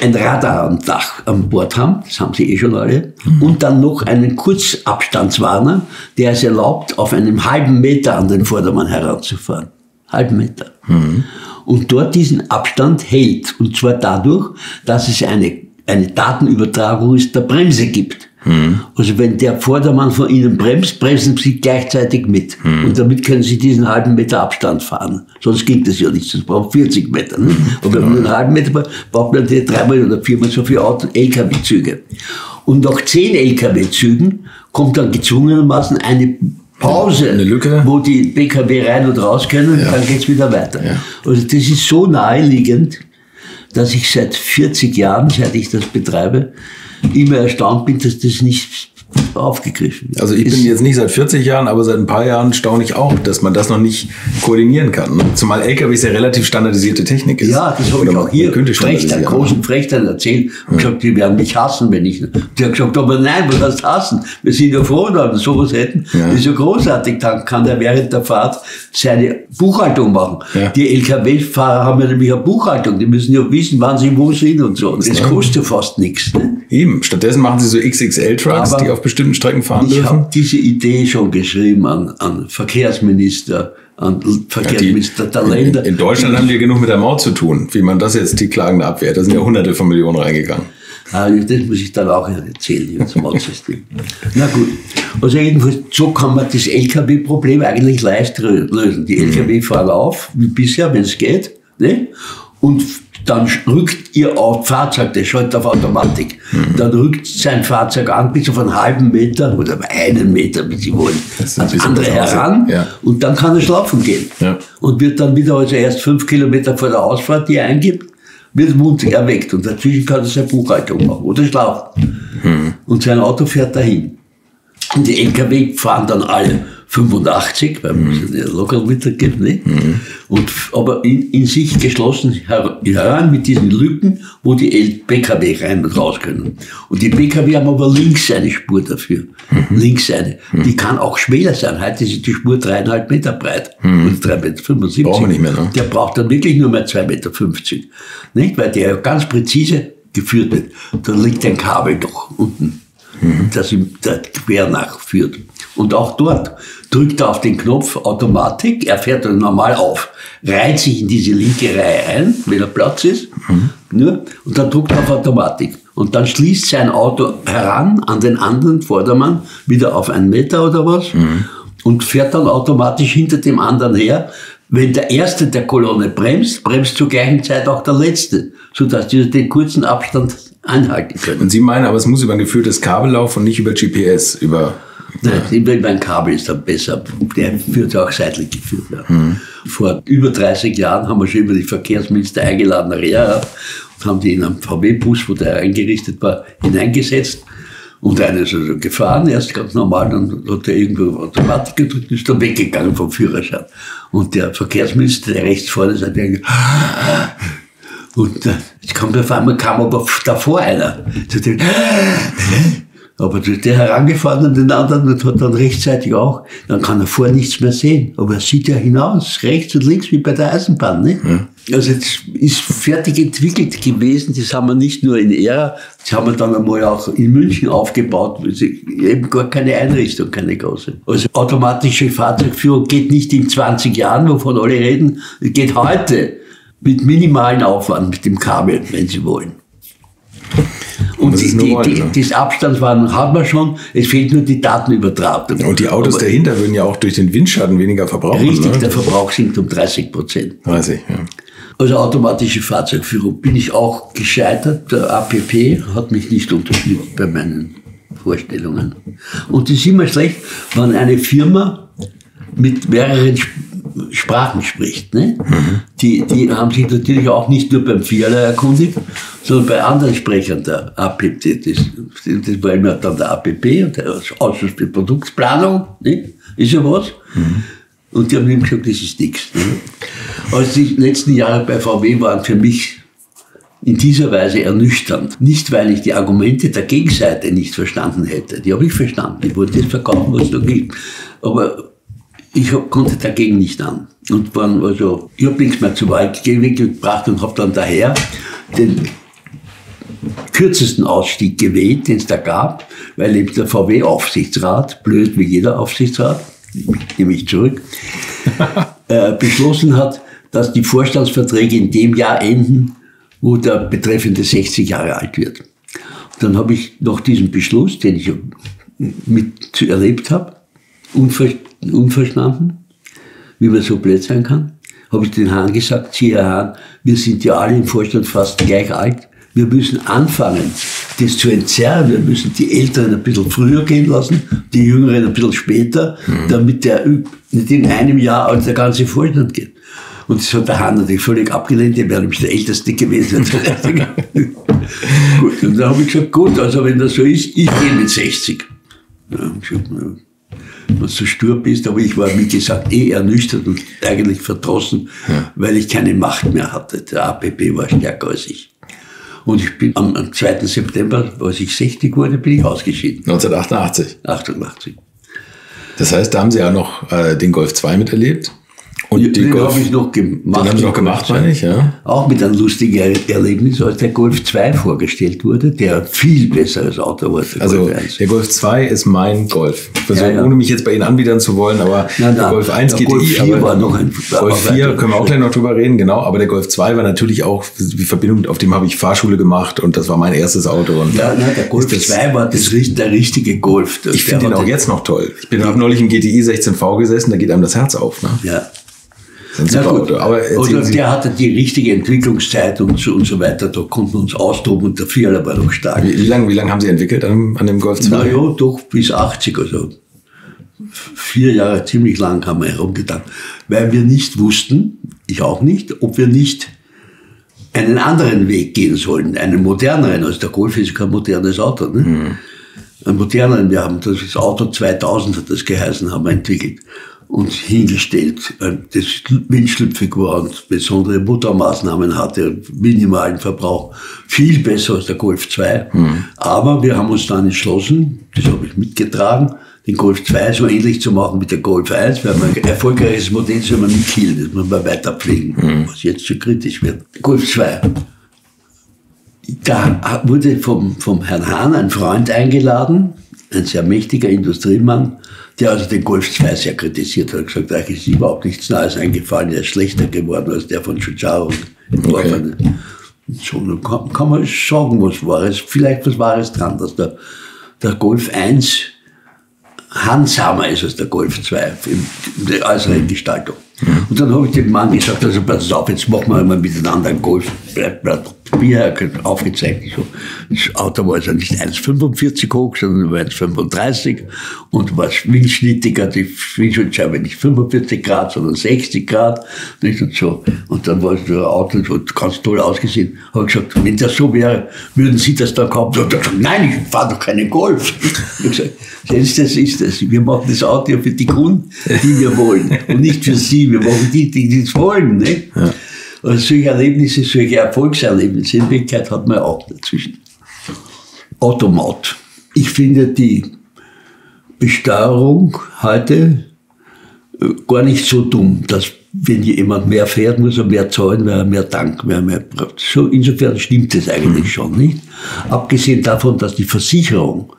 ein Radar am Dach an Bord haben, das haben sie eh schon alle, mhm. und dann noch einen Kurzabstandswarner, der es erlaubt, auf einem halben Meter an den Vordermann heranzufahren. Halben Meter. Mhm. Und dort diesen Abstand hält. Und zwar dadurch, dass es eine, eine Datenübertragung der Bremse gibt. Mhm. Also wenn der Vordermann von Ihnen bremst, bremsen Sie gleichzeitig mit. Mhm. Und damit können Sie diesen halben Meter Abstand fahren. Sonst geht das ja nicht, sonst braucht 40 Meter. Ne? Und wenn man einen halben Meter braucht man dreimal oder viermal so viele Auto, LKW-Züge. Und nach zehn LKW-Zügen kommt dann gezwungenermaßen eine Pause, eine Lücke, wo die PKW rein und raus können, ja. dann geht's wieder weiter. Ja. Also das ist so naheliegend, dass ich seit 40 Jahren, seit ich das betreibe, immer erstaunt bin, dass das nicht aufgegriffen wird. Also ich bin jetzt nicht seit 40 Jahren, aber seit ein paar Jahren staune ich auch, dass man das noch nicht koordinieren kann. Ne? Zumal LKWs ja relativ standardisierte Technik ist. Ja, das habe ich auch hier Frechtern, großen Frechtern erzählt und ja. gesagt, die werden mich hassen, wenn ich... Die haben gesagt, aber nein, was heißt hassen? Wir sind ja froh, dass wir sowas hätten. Ja. Das ist ja großartig. Dann kann der während der Fahrt seine Buchhaltung machen. Ja. Die LKW-Fahrer haben ja nämlich eine Buchhaltung. Die müssen ja wissen, wann sie wo sind und so. Und das kostet ja fast nichts. Ne? Eben. Stattdessen machen sie so XXL-Trucks, die auf bestimmten Strecken fahren ich dürfen. Ich habe diese Idee schon geschrieben an, an Verkehrsminister, an Verkehrsminister ja, die, der Länder. In, in Deutschland haben wir genug mit der Maut zu tun, wie man das jetzt die Klagen abwehrt. Da sind ja hunderte von Millionen reingegangen. Ah, das muss ich dann auch erzählen, das Mautsystem. Na gut. Also jedenfalls, so kann man das LKW-Problem eigentlich leicht lösen. Die LKW fahren auf, wie bisher, wenn es geht, ne? Und dann rückt ihr Fahrzeug, das schaltet auf Automatik, mhm. dann rückt sein Fahrzeug an bis auf einen halben Meter oder einen Meter, wie Sie wollen, ans andere heran ja. und dann kann er schlafen gehen. Ja. Und wird dann wieder, also erst fünf Kilometer vor der Ausfahrt, die er eingibt, wird munzig erweckt und dazwischen kann er seine Buchhaltung machen oder schlafen. Mhm. Und sein Auto fährt dahin. Und die LKW fahren dann alle 85, weil mhm. es ja locker gibt, nicht? Mhm. Und, aber in, in sich geschlossen heran mit diesen Lücken, wo die PKW rein und raus können. Und die PKW haben aber links eine Spur dafür. Mhm. Links eine. Mhm. Die kann auch schmäler sein. Heute ist die Spur dreieinhalb Meter breit. Mhm. Und 3,75 Meter. 75. Brauchen wir nicht mehr, ne? Der braucht dann wirklich nur mehr 2,50 Meter. Nicht? Weil der ganz präzise geführt wird. Da liegt ein Kabel doch unten, mhm. das ihm da quer nachführt. Und auch dort drückt er auf den Knopf Automatik, er fährt dann normal auf, reiht sich in diese linke Reihe ein, wenn er Platz ist, mhm. nur, und dann drückt er auf Automatik. Und dann schließt sein Auto heran an den anderen Vordermann, wieder auf einen Meter oder was, mhm. und fährt dann automatisch hinter dem anderen her. Wenn der Erste der Kolonne bremst, bremst zur gleichen Zeit auch der Letzte, sodass die den kurzen Abstand einhalten können. Und Sie meinen aber, es muss über ein geführtes Kabel laufen und nicht über GPS, über Nein, mein Kabel ist dann besser. Der wird auch seitlich geführt. Ja. Mhm. Vor über 30 Jahren haben wir schon über die Verkehrsminister eingeladen Gera und haben die in einem VW-Bus, wo der eingerichtet war, hineingesetzt. Und einer ist also gefahren, erst ganz normal, dann hat er irgendwo Automatik gedrückt und ist dann weggegangen vom Führerschein. Und der Verkehrsminister, der rechts vorne, sagt irgendwie, und jetzt kommt auf einmal, kam aber davor einer. Aber der herangefahren an den anderen und hat dann rechtzeitig auch, dann kann er vor nichts mehr sehen. Aber er sieht ja hinaus, rechts und links wie bei der Eisenbahn. Ne? Ja. Also jetzt ist fertig entwickelt gewesen, das haben wir nicht nur in Ära, das haben wir dann einmal auch in München aufgebaut, eben gar keine Einrichtung, keine große. Also automatische Fahrzeugführung geht nicht in 20 Jahren, wovon alle reden, geht heute mit minimalen Aufwand mit dem Kabel, wenn Sie wollen. Und die, die, die, ne? das Abstandswarnung hat man schon, es fehlt nur die Datenübertragung. Und die Autos Aber dahinter würden ja auch durch den Windschatten weniger verbrauchen. Richtig, ne? der Verbrauch sinkt um 30 Prozent. 30, ja. Also automatische Fahrzeugführung bin ich auch gescheitert. Der APP hat mich nicht unterstützt bei meinen Vorstellungen. Und es ist immer schlecht, wenn eine Firma mit mehreren Sprachen spricht. Ne? Die, die haben sich natürlich auch nicht nur beim Vierler erkundigt, sondern bei anderen Sprechern der APP. Das, das war immer dann der APP und der Ausschuss für Produktplanung. Ne? Ist ja was. Und die haben ihm gesagt, das ist nichts. Ne? Also die letzten Jahre bei VW waren für mich in dieser Weise ernüchternd. Nicht, weil ich die Argumente der Gegenseite nicht verstanden hätte. Die habe ich verstanden. Ich wollte das verkaufen, was da gibt. Aber ich konnte dagegen nicht an. Und waren also, ich habe nichts mehr zu Wald gebracht und habe dann daher den kürzesten Ausstieg gewählt, den es da gab, weil eben der VW-Aufsichtsrat, blöd wie jeder Aufsichtsrat, nehme ich zurück, (laughs) äh, beschlossen hat, dass die Vorstandsverträge in dem Jahr enden, wo der Betreffende 60 Jahre alt wird. Und dann habe ich noch diesen Beschluss, den ich mit erlebt habe, unver, unverstanden, wie man so blöd sein kann, habe ich den Hahn gesagt, Sie Herr Hahn, wir sind ja alle im Vorstand fast gleich alt, wir müssen anfangen, das zu entzerren. Wir müssen die Älteren ein bisschen früher gehen lassen, die Jüngeren ein bisschen später, mhm. damit der nicht in einem Jahr als der ganze Vorstand geht. Und das hat der Hahn natürlich völlig abgelehnt, der wäre nämlich der Älteste gewesen. (laughs) gut, und dann habe ich gesagt, gut, also wenn das so ist, ich gehe mit 60. Ja, ich gesagt, wenn du so stur bist, aber ich war, wie gesagt, eh ernüchtert und eigentlich verdrossen, ja. weil ich keine Macht mehr hatte. Der APP war stärker als ich. Und ich bin am, am 2. September, als ich 60 wurde, bin ich ausgeschieden. 1988? 88. Das heißt, da haben Sie ja noch äh, den Golf 2 miterlebt? Und ja, den habe ich noch gemacht. Den haben Sie noch gemacht, meine ich, ja. Auch mit einem lustigen Erlebnis, als der Golf 2 vorgestellt wurde, der ein viel besseres Auto war. also Golf 1. der Golf 2 ist mein Golf. Also, ja, ja. Ohne mich jetzt bei Ihnen anbiedern zu wollen, aber nein, nein, der Golf 1 der geht Golf 4 war noch ein Golf 4 können wir auch gleich noch drüber reden, genau. Aber der Golf 2 war natürlich auch die Verbindung, auf dem habe ich Fahrschule gemacht und das war mein erstes Auto. Und ja, nein, der Golf das, 2 war das, der richtige Golf. ich finde ihn auch jetzt noch toll. Ich bin habe neulich im GTI 16V gesessen, da geht einem das Herz auf. Ne? Ja. Na gut, aber oder der hatte die richtige Entwicklungszeit und so, und so weiter. Da konnten wir uns austoben und der Vierer war noch stark. Wie, wie lange wie lang haben Sie entwickelt an, an dem Golf 2? Naja, doch bis 80 also. Vier Jahre ziemlich lang haben wir herumgetan. Weil wir nicht wussten, ich auch nicht, ob wir nicht einen anderen Weg gehen sollen, einen moderneren. Also der Golf ist kein modernes Auto. Ne? Mhm. Einen moderneren, wir haben das Auto 2000 hat das geheißen, haben wir entwickelt und hingestellt, das windschlüpfig war und besondere Motormaßnahmen hatte, minimalen Verbrauch, viel besser als der Golf 2. Mhm. Aber wir haben uns dann entschlossen, das habe ich mitgetragen, den Golf 2 so ähnlich zu machen wie der Golf 1, weil man ein erfolgreiches Modell soll man nicht killen, das muss man weiter pflegen, mhm. was jetzt zu kritisch wird. Golf 2. Da wurde vom, vom Herrn Hahn ein Freund eingeladen, ein sehr mächtiger Industriemann, der also den Golf 2 sehr kritisiert hat, gesagt, eigentlich ist überhaupt nichts Neues eingefallen, er ist schlechter geworden als der von Chucharo Okay. So, kann, kann, man sagen, was war es, vielleicht was war es dran, dass der, der Golf 1 handsamer ist als der Golf 2 in der äußeren Gestaltung. Und dann habe ich dem Mann gesagt, also pass auf, jetzt machen wir mal miteinander einen Golf. Bleibt Bier aufgezeigt. So. Das Auto war also nicht 1,45 hoch, sondern 1,35 und war windschnittiger, die Windschutzscheibe nicht 45 Grad, sondern 60 Grad. Nicht? Und, so. und dann war das Auto so ganz toll ausgesehen. Habe gesagt, wenn das so wäre, würden Sie das dann kaufen? Und gesagt, nein, ich fahre doch keinen Golf. Ich habe gesagt, das ist das. Wir machen das Auto für die Kunden, die wir wollen und nicht für Sie. Wir machen die, die das wollen. Nicht? Ja. Und solche Erlebnisse, solche Erfolgserlebnisse in Wirklichkeit hat man auch dazwischen. Automat. Ich finde die Besteuerung heute äh, gar nicht so dumm, dass wenn jemand mehr fährt, muss er mehr zahlen, weil er mehr Tank, mehr, mehr braucht. So, insofern stimmt das eigentlich schon nicht. Abgesehen davon, dass die Versicherung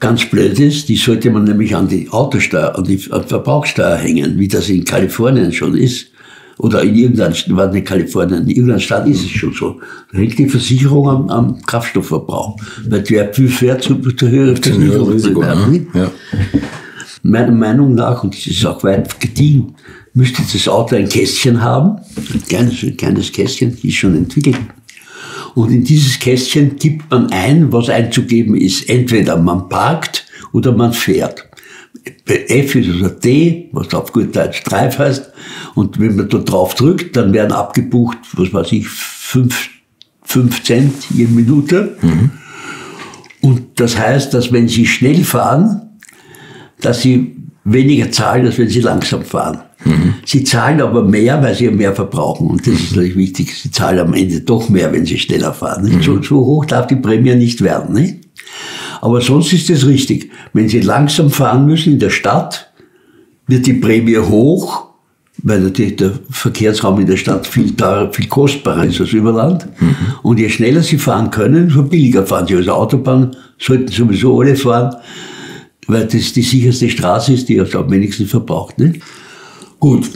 ganz blöd ist, die sollte man nämlich an die Autosteuer, an die Verbrauchssteuer hängen, wie das in Kalifornien schon ist oder in irgendeinem, war nicht Kalifornien, in irgendeiner Stadt ist es schon so. Da hängt die Versicherung am, am Kraftstoffverbrauch. Weil wer viel fährt, zu, zu höhere Versicherung. Ne? Ja. Meiner Meinung nach, und das ist auch weit gediehen, müsste das Auto ein Kästchen haben, ein kleines, ein kleines Kästchen, die ist schon entwickelt. Und in dieses Kästchen gibt man ein, was einzugeben ist. Entweder man parkt oder man fährt. F ist also D, was auf gut Deutsch Drive heißt. Und wenn man da drauf drückt, dann werden abgebucht, was weiß ich, fünf, fünf Cent je Minute. Mhm. Und das heißt, dass wenn Sie schnell fahren, dass Sie weniger zahlen, als wenn Sie langsam fahren. Mhm. Sie zahlen aber mehr, weil sie mehr verbrauchen. Und das ist natürlich wichtig. Sie zahlen am Ende doch mehr, wenn sie schneller fahren. Mhm. So, so, hoch darf die Prämie nicht werden. Nicht? Aber sonst ist es richtig. Wenn Sie langsam fahren müssen in der Stadt, wird die Prämie hoch, weil natürlich der Verkehrsraum in der Stadt viel teurer, viel kostbarer ist als über Land. Mhm. Und je schneller Sie fahren können, umso billiger fahren Sie. Also Autobahn sollten sowieso alle fahren, weil das die sicherste Straße ist, die also am wenigsten verbraucht. Nicht? Gut.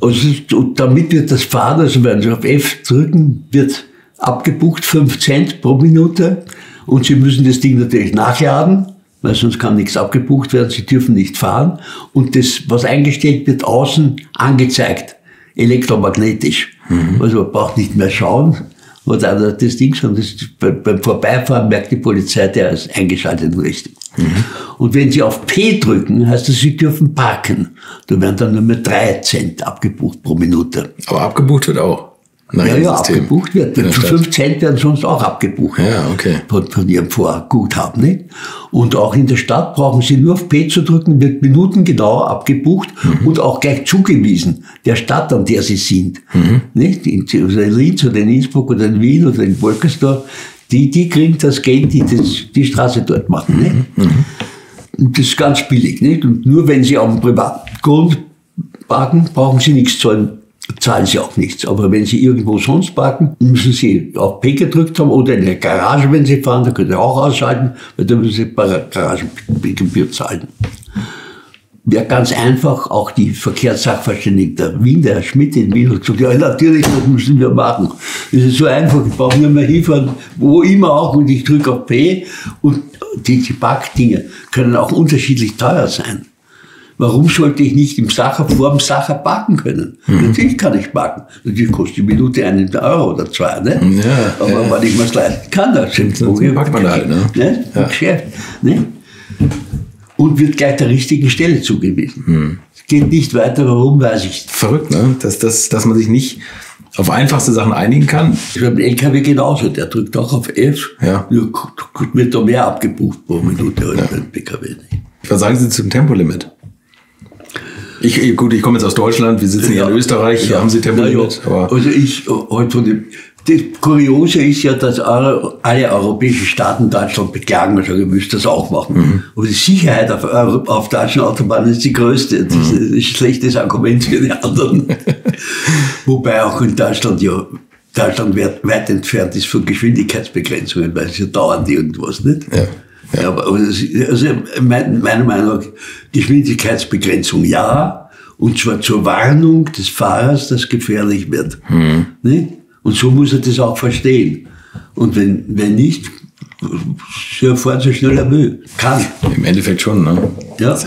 Also, und damit wird das Fahren, also wenn Sie auf F drücken, wird abgebucht 5 Cent pro Minute. Und Sie müssen das Ding natürlich nachladen, weil sonst kann nichts abgebucht werden. Sie dürfen nicht fahren. Und das, was eingestellt wird, außen angezeigt, elektromagnetisch. Mhm. Also man braucht nicht mehr schauen, oder das Ding, sondern das, beim Vorbeifahren merkt die Polizei, der ist eingeschaltet und richtig. Mhm. Und wenn Sie auf P drücken, heißt das, Sie dürfen parken. Da werden dann nur mehr drei Cent abgebucht pro Minute. Aber abgebucht wird auch. Ja, ja, abgebucht wird. Für 5 Cent werden sonst auch abgebucht. Ja, okay. Von, von Ihrem Vorguthaben, nicht? Und auch in der Stadt brauchen Sie nur auf P zu drücken, wird minutengenau abgebucht mhm. und auch gleich zugewiesen, der Stadt, an der Sie sind. Mhm. Nicht? In, also in Linz oder in Innsbruck oder in Wien oder in Wolkersdorf, die, die kriegen das Geld, die das, die Straße dort machen, nicht? Mhm. mhm. Und das ist ganz billig, nicht? Und nur wenn Sie auf dem Privatgrund parken, brauchen Sie nichts zahlen zahlen sie auch nichts. Aber wenn sie irgendwo sonst parken, müssen sie auf P gedrückt haben oder in der Garage, wenn sie fahren, da können sie auch ausschalten, weil dann müssen sie Garagengebühr zahlen. Ja, ganz einfach, auch die Verkehrssachverständigen der Wien, der Herr Schmidt in Wien hat gesagt, ja, natürlich, das müssen wir machen. Das ist so einfach, ich brauche nur mehr hinfahren, wo immer auch, und ich drücke auf P und die, die Parkdinge können auch unterschiedlich teuer sein. Warum sollte ich nicht im Sacher vor dem Sacher parken können? Mhm. Natürlich kann ich parken. Natürlich kostet die Minute einen Euro oder zwei. Ne? Ja, Aber ja. wenn ich mir es leisten kann, dann stimmt Dann packt man halt. Ne? Ne? Ja. Geschäft. Ne? Und wird gleich der richtigen Stelle zugewiesen. Es geht nicht weiter, warum weiß ich nicht. Verrückt, ne? dass, dass, dass man sich nicht auf einfachste Sachen einigen kann. Beim LKW genauso, der drückt auch auf F, ja. nur wird da mehr abgebucht pro Minute als ja. beim PKW. Was sagen Sie zum Tempolimit? Ich, gut, ich komme jetzt aus Deutschland, wir sitzen ja, hier in Österreich, hier haben Sie Tempolimit. Ja, also ich, halt von dem, das Kuriose ist ja, dass alle europäischen Staaten Deutschland beklagen, also ihr müsst das auch machen. Mhm. Aber die Sicherheit auf, auf deutschen Autobahnen ist die größte. Das mhm. ist ein schlechtes Argument für die anderen. (laughs) Wobei auch in Deutschland ja Deutschland weit, weit entfernt ist von Geschwindigkeitsbegrenzungen, weil es ja dauernd irgendwas, nicht? Ja. Ja, aber also meiner Meinung nach Geschwindigkeitsbegrenzung ja, und zwar zur Warnung des Fahrers, dass gefährlich wird. Hm. Ne? Und so muss er das auch verstehen. Und wenn, wenn nicht, fährt so schnell er will. Kann. Im Endeffekt schon, ne? Ja.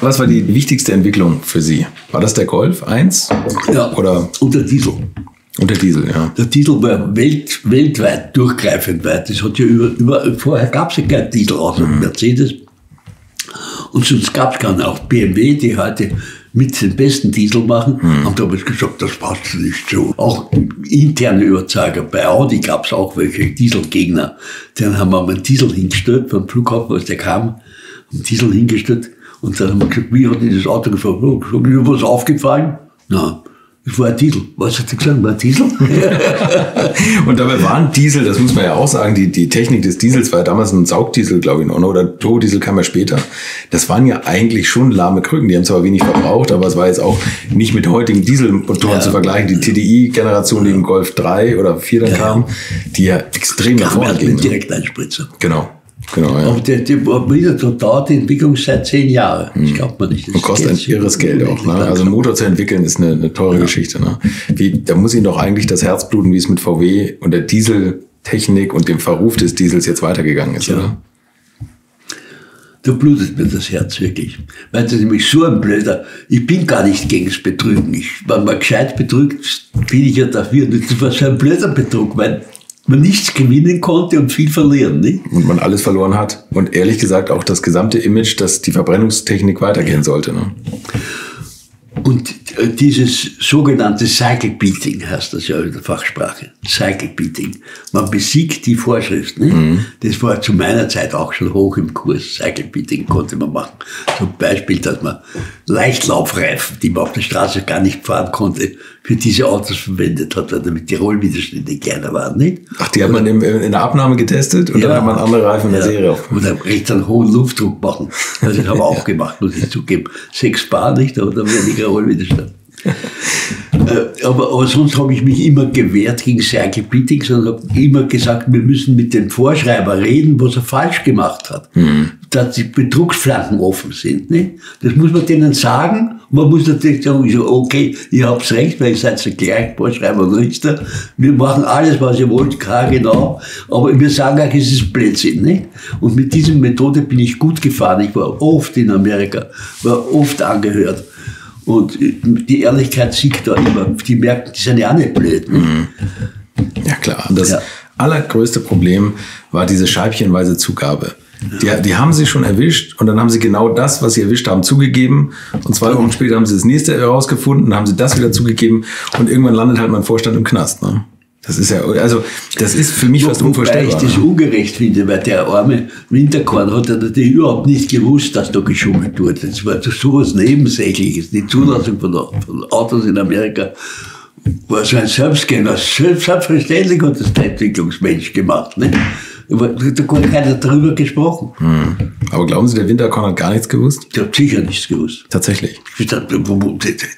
Was war die wichtigste Entwicklung für Sie? War das der Golf 1? Ja. Oder? Und der Diesel. Und der Diesel, ja. Der Diesel war welt, weltweit durchgreifend weit. Das hat ja über, über vorher gab es ja keinen Diesel außer mhm. Mercedes. Und sonst gab es gar nicht. Auch BMW, die heute mit den besten Diesel machen, mhm. haben damals gesagt, das passt nicht so. Auch interne Überzeuger. Bei Audi gab es auch welche Dieselgegner. Dann haben wir mal einen Diesel hingestellt vom Flughafen, als der kam, einen Diesel hingestellt. Und dann haben wir gesagt, wie hat Ihnen das Auto gefahren? Oh, ist mir was aufgefallen? Nein. Es war ein Diesel. Was hat er gesagt? War ein Diesel? (laughs) und dabei waren Diesel, das muss man ja auch sagen, die, die Technik des Diesels war ja damals ein Saugdiesel, glaube ich, noch, oder Turbodiesel kam ja später. Das waren ja eigentlich schon lahme Krücken. Die haben zwar wenig verbraucht, aber es war jetzt auch nicht mit heutigen Dieselmotoren ja. zu vergleichen. Die TDI-Generation, die im Golf 3 oder 4 dann ja, kam, die ja extrem nach vorne ging. Ne? Direkt Einspritzer. Genau. Genau, ja. Aber die, die, wieder dauert die Entwicklung seit zehn Jahren. Das hm. glaubt man nicht. Das und kostet ein irres Geld auch. Ne? Also einen Motor zu entwickeln ist eine, eine teure ja. Geschichte. Ne? Wie, da muss Ihnen doch eigentlich das Herz bluten, wie es mit VW und der Dieseltechnik und dem Verruf des Diesels jetzt weitergegangen ist, ja. oder? Da blutet mir das Herz wirklich. Weil das nämlich so ein blöder, ich bin gar nicht gegen das Betrügen. Ich, wenn man gescheit betrügt, bin ich ja dafür. Das war so ein blöder Betrug, weil man nichts gewinnen konnte und viel verlieren. Nicht? Und man alles verloren hat. Und ehrlich gesagt auch das gesamte Image, dass die Verbrennungstechnik weitergehen sollte. Ne? Und äh, dieses sogenannte Cycle Beating heißt das ja in der Fachsprache. Cycle Beating. Man besiegt die Vorschrift. Mhm. Das war zu meiner Zeit auch schon hoch im Kurs. Cycle Beating konnte man machen. Zum Beispiel, dass man Leichtlaufreifen, die man auf der Straße gar nicht fahren konnte, für diese Autos verwendet hat, damit die Rollwiderstände kleiner waren. Nicht? Ach, die hat man in, in der Abnahme getestet und ja, dann hat man andere Reifen in der ja. Serie auf. Oder recht einen hohen Luftdruck machen. Also das haben wir auch gemacht, muss ich zugeben. Sechs Bar nicht, aber dann weniger Rollwiderstand. Äh, aber, aber sonst habe ich mich immer gewehrt gegen Cycle Beatings und habe immer gesagt, wir müssen mit dem Vorschreiber reden, was er falsch gemacht hat. Mhm. Dass die Betrugsflanken offen sind. Nicht? Das muss man denen sagen. Man muss natürlich sagen, so, okay, ihr habt recht, weil ihr seid ja gleich Vorschreiber und Richter. Wir machen alles, was ihr wollt, klar genau. Aber wir sagen euch, es ist Blödsinn. Nicht? Und mit dieser Methode bin ich gut gefahren. Ich war oft in Amerika, war oft angehört. Und die Ehrlichkeit siegt da immer. Die merken, die sind ja auch nicht blöd. Ne? Mhm. Ja, klar. Und das ja. allergrößte Problem war diese scheibchenweise Zugabe. Die, die, haben sie schon erwischt und dann haben sie genau das, was sie erwischt haben, zugegeben. Und zwei Wochen später haben sie das nächste herausgefunden, dann haben sie das wieder zugegeben und irgendwann landet halt mein Vorstand im Knast. Ne? Das ist ja, also das ist für mich fast unvorstellbar. Wobei ich das ne? ungerecht finde, weil der arme Winterkorn hat ja natürlich überhaupt nicht gewusst, dass da geschummelt wird. Das war sowas Nebensächliches. Die Zulassung von, von Autos in Amerika war so ein Selbstgänger. Selbstverständlich hat das der Entwicklungsmensch gemacht. Ne? Da hat keiner darüber gesprochen. Hm. Aber glauben Sie, der Winterkorn hat gar nichts gewusst? Der hat sicher nichts gewusst. Tatsächlich. Das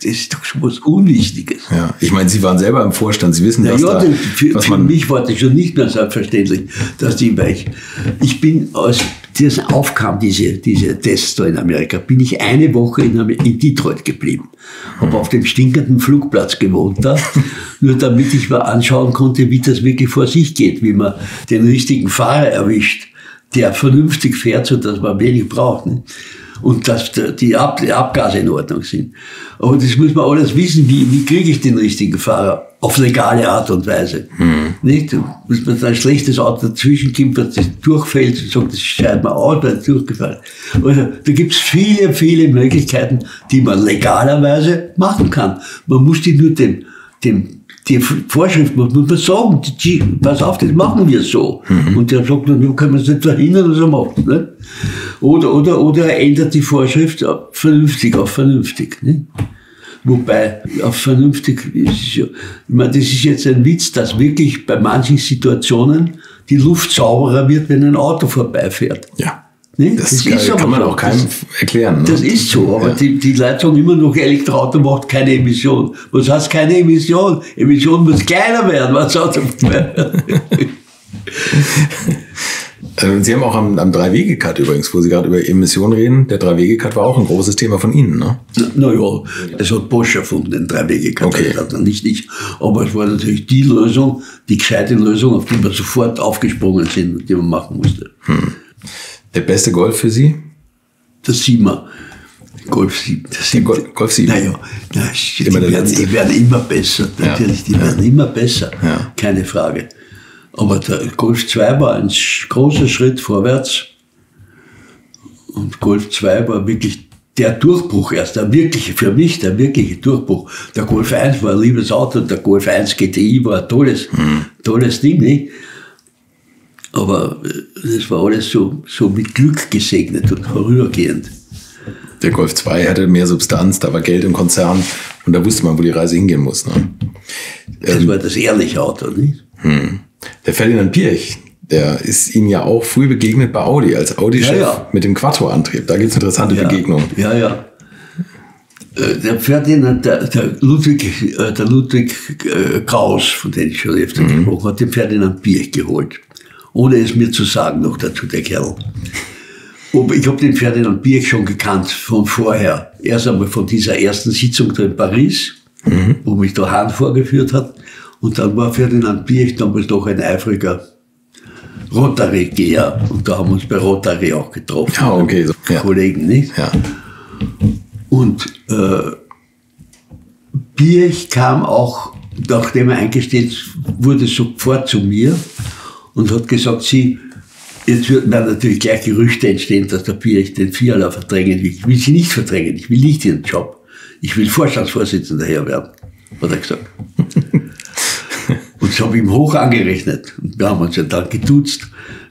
ist doch schon was Unwichtiges. Ja, ich meine, Sie waren selber im Vorstand, Sie wissen, ja, was ja, da, für, was für mich war das schon nicht mehr selbstverständlich, dass die, ich, ich bin aus das aufkam, diese, diese Tests da in Amerika, bin ich eine Woche in, in Detroit geblieben. Habe auf dem stinkenden Flugplatz gewohnt da, (laughs) nur damit ich mal anschauen konnte, wie das wirklich vor sich geht, wie man den richtigen Fahrer erwischt, der vernünftig fährt, so dass man wenig braucht. Ne? Und dass die, Ab die Abgase in Ordnung sind. Aber das muss man alles wissen, wie, wie kriege ich den richtigen Fahrer? auf legale Art und Weise. Hm. Nicht? Muss man ein schlechtes Auto dazwischen kommt, das durchfällt und sagt, das scheidet mal aus, weil es durchgefallen Also, da gibt es viele, viele Möglichkeiten, die man legalerweise machen kann. Man muss die nur dem, dem die Vorschrift muss man sagen, die, pass auf, das machen wir so. Mhm. Und der sagt, dann können wir es nicht verhindern, dass er macht. Nicht? Oder, oder, oder er ändert die Vorschrift vernünftig auf vernünftig. Nicht? Wobei, auf vernünftig ist ja, ich meine, das ist jetzt ein Witz, dass wirklich bei manchen Situationen die Luft sauberer wird, wenn ein Auto vorbeifährt. Ja. Ne? Das, das ist kann man auch keinem erklären. Ne? Das ist so, aber ja. die, die Leute sagen immer noch, Elektroauto macht keine Emission. Was heißt keine Emission? Emission muss kleiner werden, was Auto (laughs) Äh, Sie haben auch am, am Drei-Wege-Cut übrigens, wo Sie gerade über Emissionen reden. Der Drei-Wege-Cut war auch ein großes Thema von Ihnen, ne? Naja, na das hat Bosch erfunden, den Drei-Wege-Cut. Okay. Das hat nicht ich. Aber es war natürlich die Lösung, die gescheite Lösung, auf die wir sofort aufgesprungen sind, die man machen musste. Hm. Der beste Golf für Sie? Das Siemer. Golf 7. Das sind, Golf, Golf 7. Naja, na, die, werden, die, werden, immer besser. Natürlich, ja. die werden immer besser. Ja. Keine Frage. Aber der Golf 2 war ein großer Schritt vorwärts. Und Golf 2 war wirklich der Durchbruch erst, der wirkliche, für mich der wirkliche Durchbruch. Der Golf 1 war ein liebes Auto, der Golf 1 GTI war ein tolles, mhm. tolles Ding, nicht? Aber äh, das war alles so, so mit Glück gesegnet und vorübergehend. Der Golf 2 hatte mehr Substanz, da war Geld im Konzern und da wusste man, wo die Reise hingehen muss. Ne? Das ähm, war das ehrliche Auto, nicht? Hm. Der Ferdinand Pirch, der ist Ihnen ja auch früh begegnet bei Audi, als Audi-Chef ja, ja. mit dem Quattro-Antrieb. Da gibt es interessante ja, Begegnungen. Ja, ja. Äh, der Ferdinand, der, der Ludwig, äh, der Ludwig äh, Kraus, von dem ich schon öfter mhm. gesprochen habe, den Ferdinand Pirch geholt. Ohne es mir zu sagen noch dazu, der Kerl. Ich habe den Ferdinand Birch schon gekannt von vorher. Erst einmal von dieser ersten Sitzung da in Paris, mhm. wo mich der Hahn vorgeführt hat. Und dann war Ferdinand Birch damals doch ein eifriger Rotary-Geher. Und da haben wir uns bei Rotary auch getroffen. Ja, okay. So, ja. Kollegen, nicht? Ja. Und äh, Birch kam auch, nachdem er eingestellt wurde sofort zu mir und hat gesagt, sie, jetzt würden dann natürlich gleich Gerüchte entstehen, dass der Pirch den Fiala verdrängen will. Ich will sie nicht verdrängen, ich will nicht ihren Job. Ich will Vorstandsvorsitzender her werden, hat er gesagt. (laughs) und das habe ich ihm hoch angerechnet. Und wir haben uns ja dann geduzt.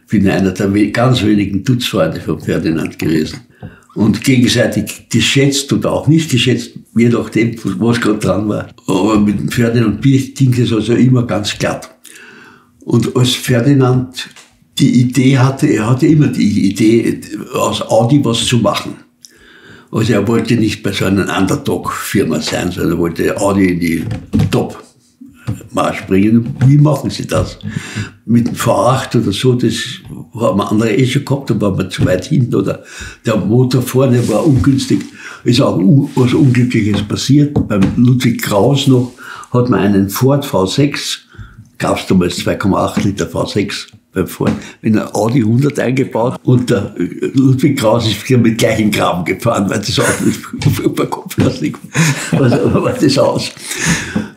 Ich bin einer der ganz wenigen Dutzfreunde von Ferdinand gewesen. Und gegenseitig geschätzt oder auch nicht geschätzt, je nachdem, was gerade dran war. Aber mit dem Ferdinand Pirch ging es also immer ganz glatt. Und als Ferdinand die Idee hatte, er hatte immer die Idee, aus Audi was zu machen. Also er wollte nicht bei so einer Underdog-Firma sein, sondern er wollte Audi in die Top Marsch bringen. Wie machen sie das? Mit dem V8 oder so, das haben andere eh schon gehabt, da waren wir zu weit hinten oder der Motor vorne war ungünstig. Ist auch was Unglückliches passiert. Beim Ludwig Kraus noch hat man einen Ford V6, gab es damals 2,8 Liter V6 beim Fahren, in ein Audi 100 eingebaut und der Ludwig Kraus ist mit gleichem Graben gefahren, weil das Auto über Kopflastig. Also war das aus.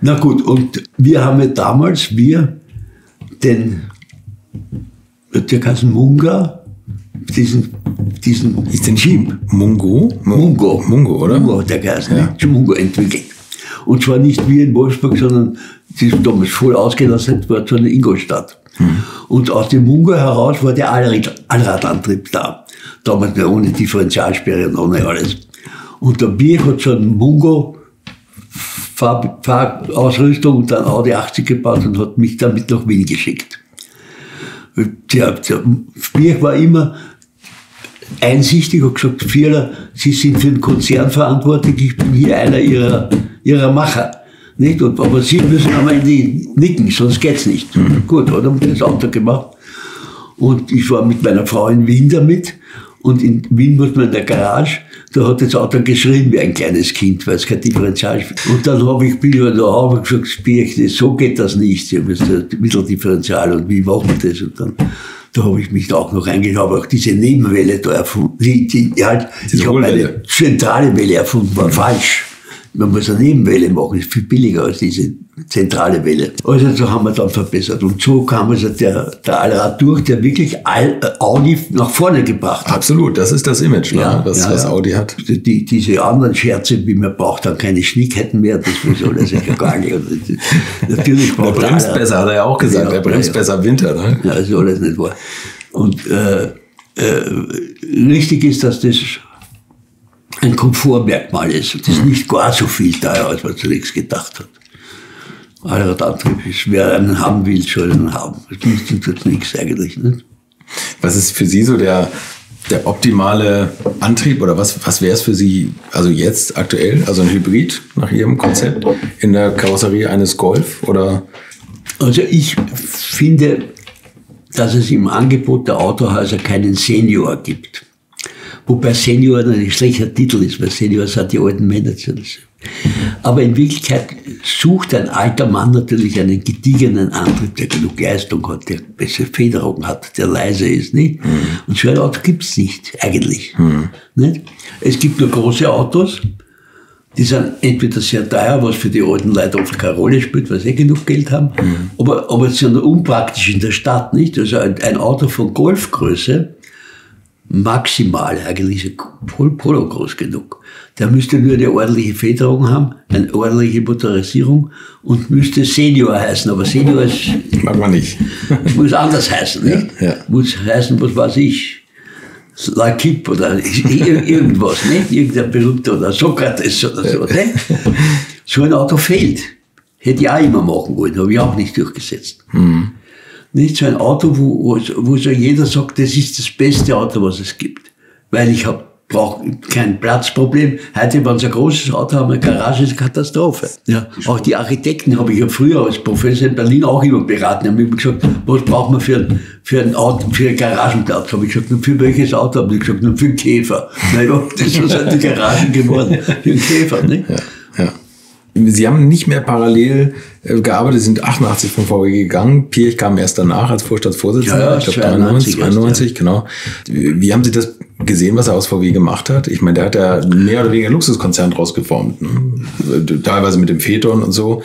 Na gut, und wir haben ja damals, wir, den, der heißt Munga, diesen, diesen ist den Jeep Mungo? Mungo. Mungo, oder? Mungo hat der geheißen, ja. Mungo entwickelt. Und zwar nicht wie in Wolfsburg, sondern die ist damals voll ausgelassen, war zwar in Ingolstadt. Mhm. Und aus dem Mungo heraus war der Allradantrieb da. Damals ohne Differentialsperre und ohne alles. Und der Bier hat so einen Mungo Fahr Fahrausrüstung und dann Audi 80 gebaut und hat mich damit nach Wien geschickt. Der, der Bier war immer einsichtig und gesagt, Vierler, Sie sind für den Konzern verantwortlich, ich bin hier einer Ihrer, Ihrer Macher. Nicht? Und, aber Sie müssen am Ende nicken, sonst geht's nicht. Mhm. Gut, hat er das Auto gemacht. Und ich war mit meiner Frau in Wien damit. Und in Wien muss man in der Garage, da hat das Auto geschrien wie ein kleines Kind, weil es kein Differential ist. Und dann habe ich, bin ich da und gesagt, so geht das nicht. Sie ein Mitteldifferential und wie machen wir das? Und dann, da habe ich mich da auch noch eingeschlagen, auch diese Nebenwelle da erfunden. Die, die, halt, ich habe eine zentrale Welle erfunden, war falsch. Man muss eine Nebenwelle machen, ist viel billiger als diese zentrale Welle. Also so haben wir dann verbessert. Und so kam also der, der Allrad durch, der wirklich All, äh, Audi nach vorne gebracht hat. Absolut, das ist das Image, ne, ja, was, ja, was Audi hat. Die, diese anderen Scherze, wie man braucht dann keine Schnickketten mehr, das soll er sicher gar nicht. Natürlich braucht der bremst besser, hat er ja auch gesagt, er bremst besser im Winter. Ne? Ja, das ist alles nicht wahr. Und äh, äh, richtig ist, dass das ein Komfortmerkmal ist. Das ist nicht gar so viel teuer, als man zunächst gedacht hat. Allradantrieb ist, wer einen haben will, soll einen haben. Das nützt jetzt nichts eigentlich. Nicht? Was ist für Sie so der, der optimale Antrieb oder was, was wäre es für Sie, also jetzt aktuell, also ein Hybrid nach Ihrem Konzept in der Karosserie eines Golf oder? Also ich finde, dass es im Angebot der Autohäuser keinen Senior gibt. Wobei Senior ein schlechter Titel ist, weil Senior sind die alten Männer. Aber in Wirklichkeit sucht ein alter Mann natürlich einen gediegenen Antrieb, der genug Leistung hat, der bessere Federung hat, der leise ist. Nicht? Mhm. Und so ein Auto gibt's nicht, eigentlich. Mhm. Nicht? Es gibt nur große Autos, die sind entweder sehr teuer, was für die alten Leute oft keine Rolle spielt, weil sie eh genug Geld haben, mhm. aber, aber sie sind unpraktisch in der Stadt. nicht. Also ein, ein Auto von Golfgröße, maximal eigentlich Polo groß genug. Der müsste nur eine ordentliche Federung haben, eine ordentliche Motorisierung und müsste Senior heißen. Aber Senior ist. Mag man nicht. (laughs) muss anders heißen, nicht? Ja, ja. Muss heißen, was weiß ich. Lakip oder (laughs) irgendwas, nicht? Irgendein berühmter oder Sokrates oder so, nicht? So ein Auto fehlt. Hätte ich auch immer machen wollen, habe ich auch nicht durchgesetzt. Mhm. Nicht so ein Auto, wo, wo, so jeder sagt, das ist das beste Auto, was es gibt. Weil ich habe brauche kein Platzproblem. Heute, wenn sie ein großes Auto haben, eine Garage ist eine Katastrophe. Ja. Auch die Architekten habe ich ja früher als Professor in Berlin auch immer beraten. Die haben immer gesagt, was braucht man für ein, für ein Auto, für einen Garagenplatz? Habe ich gesagt, nur für welches Auto? Habe ich gesagt, nur für einen Käfer. Naja, (laughs) das sind die Garagen geworden. Für einen Käfer, ne? Ja. Sie haben nicht mehr parallel äh, gearbeitet, sind 88 von VW gegangen. Pirch kam erst danach als Vorstandsvorsitzender, ja, ich glaube 93, 92, ja. genau. Wie haben Sie das gesehen, was er aus VW gemacht hat? Ich meine, der hat ja mehr oder weniger Luxuskonzern draus geformt, ne? teilweise mit dem Phaeton und so.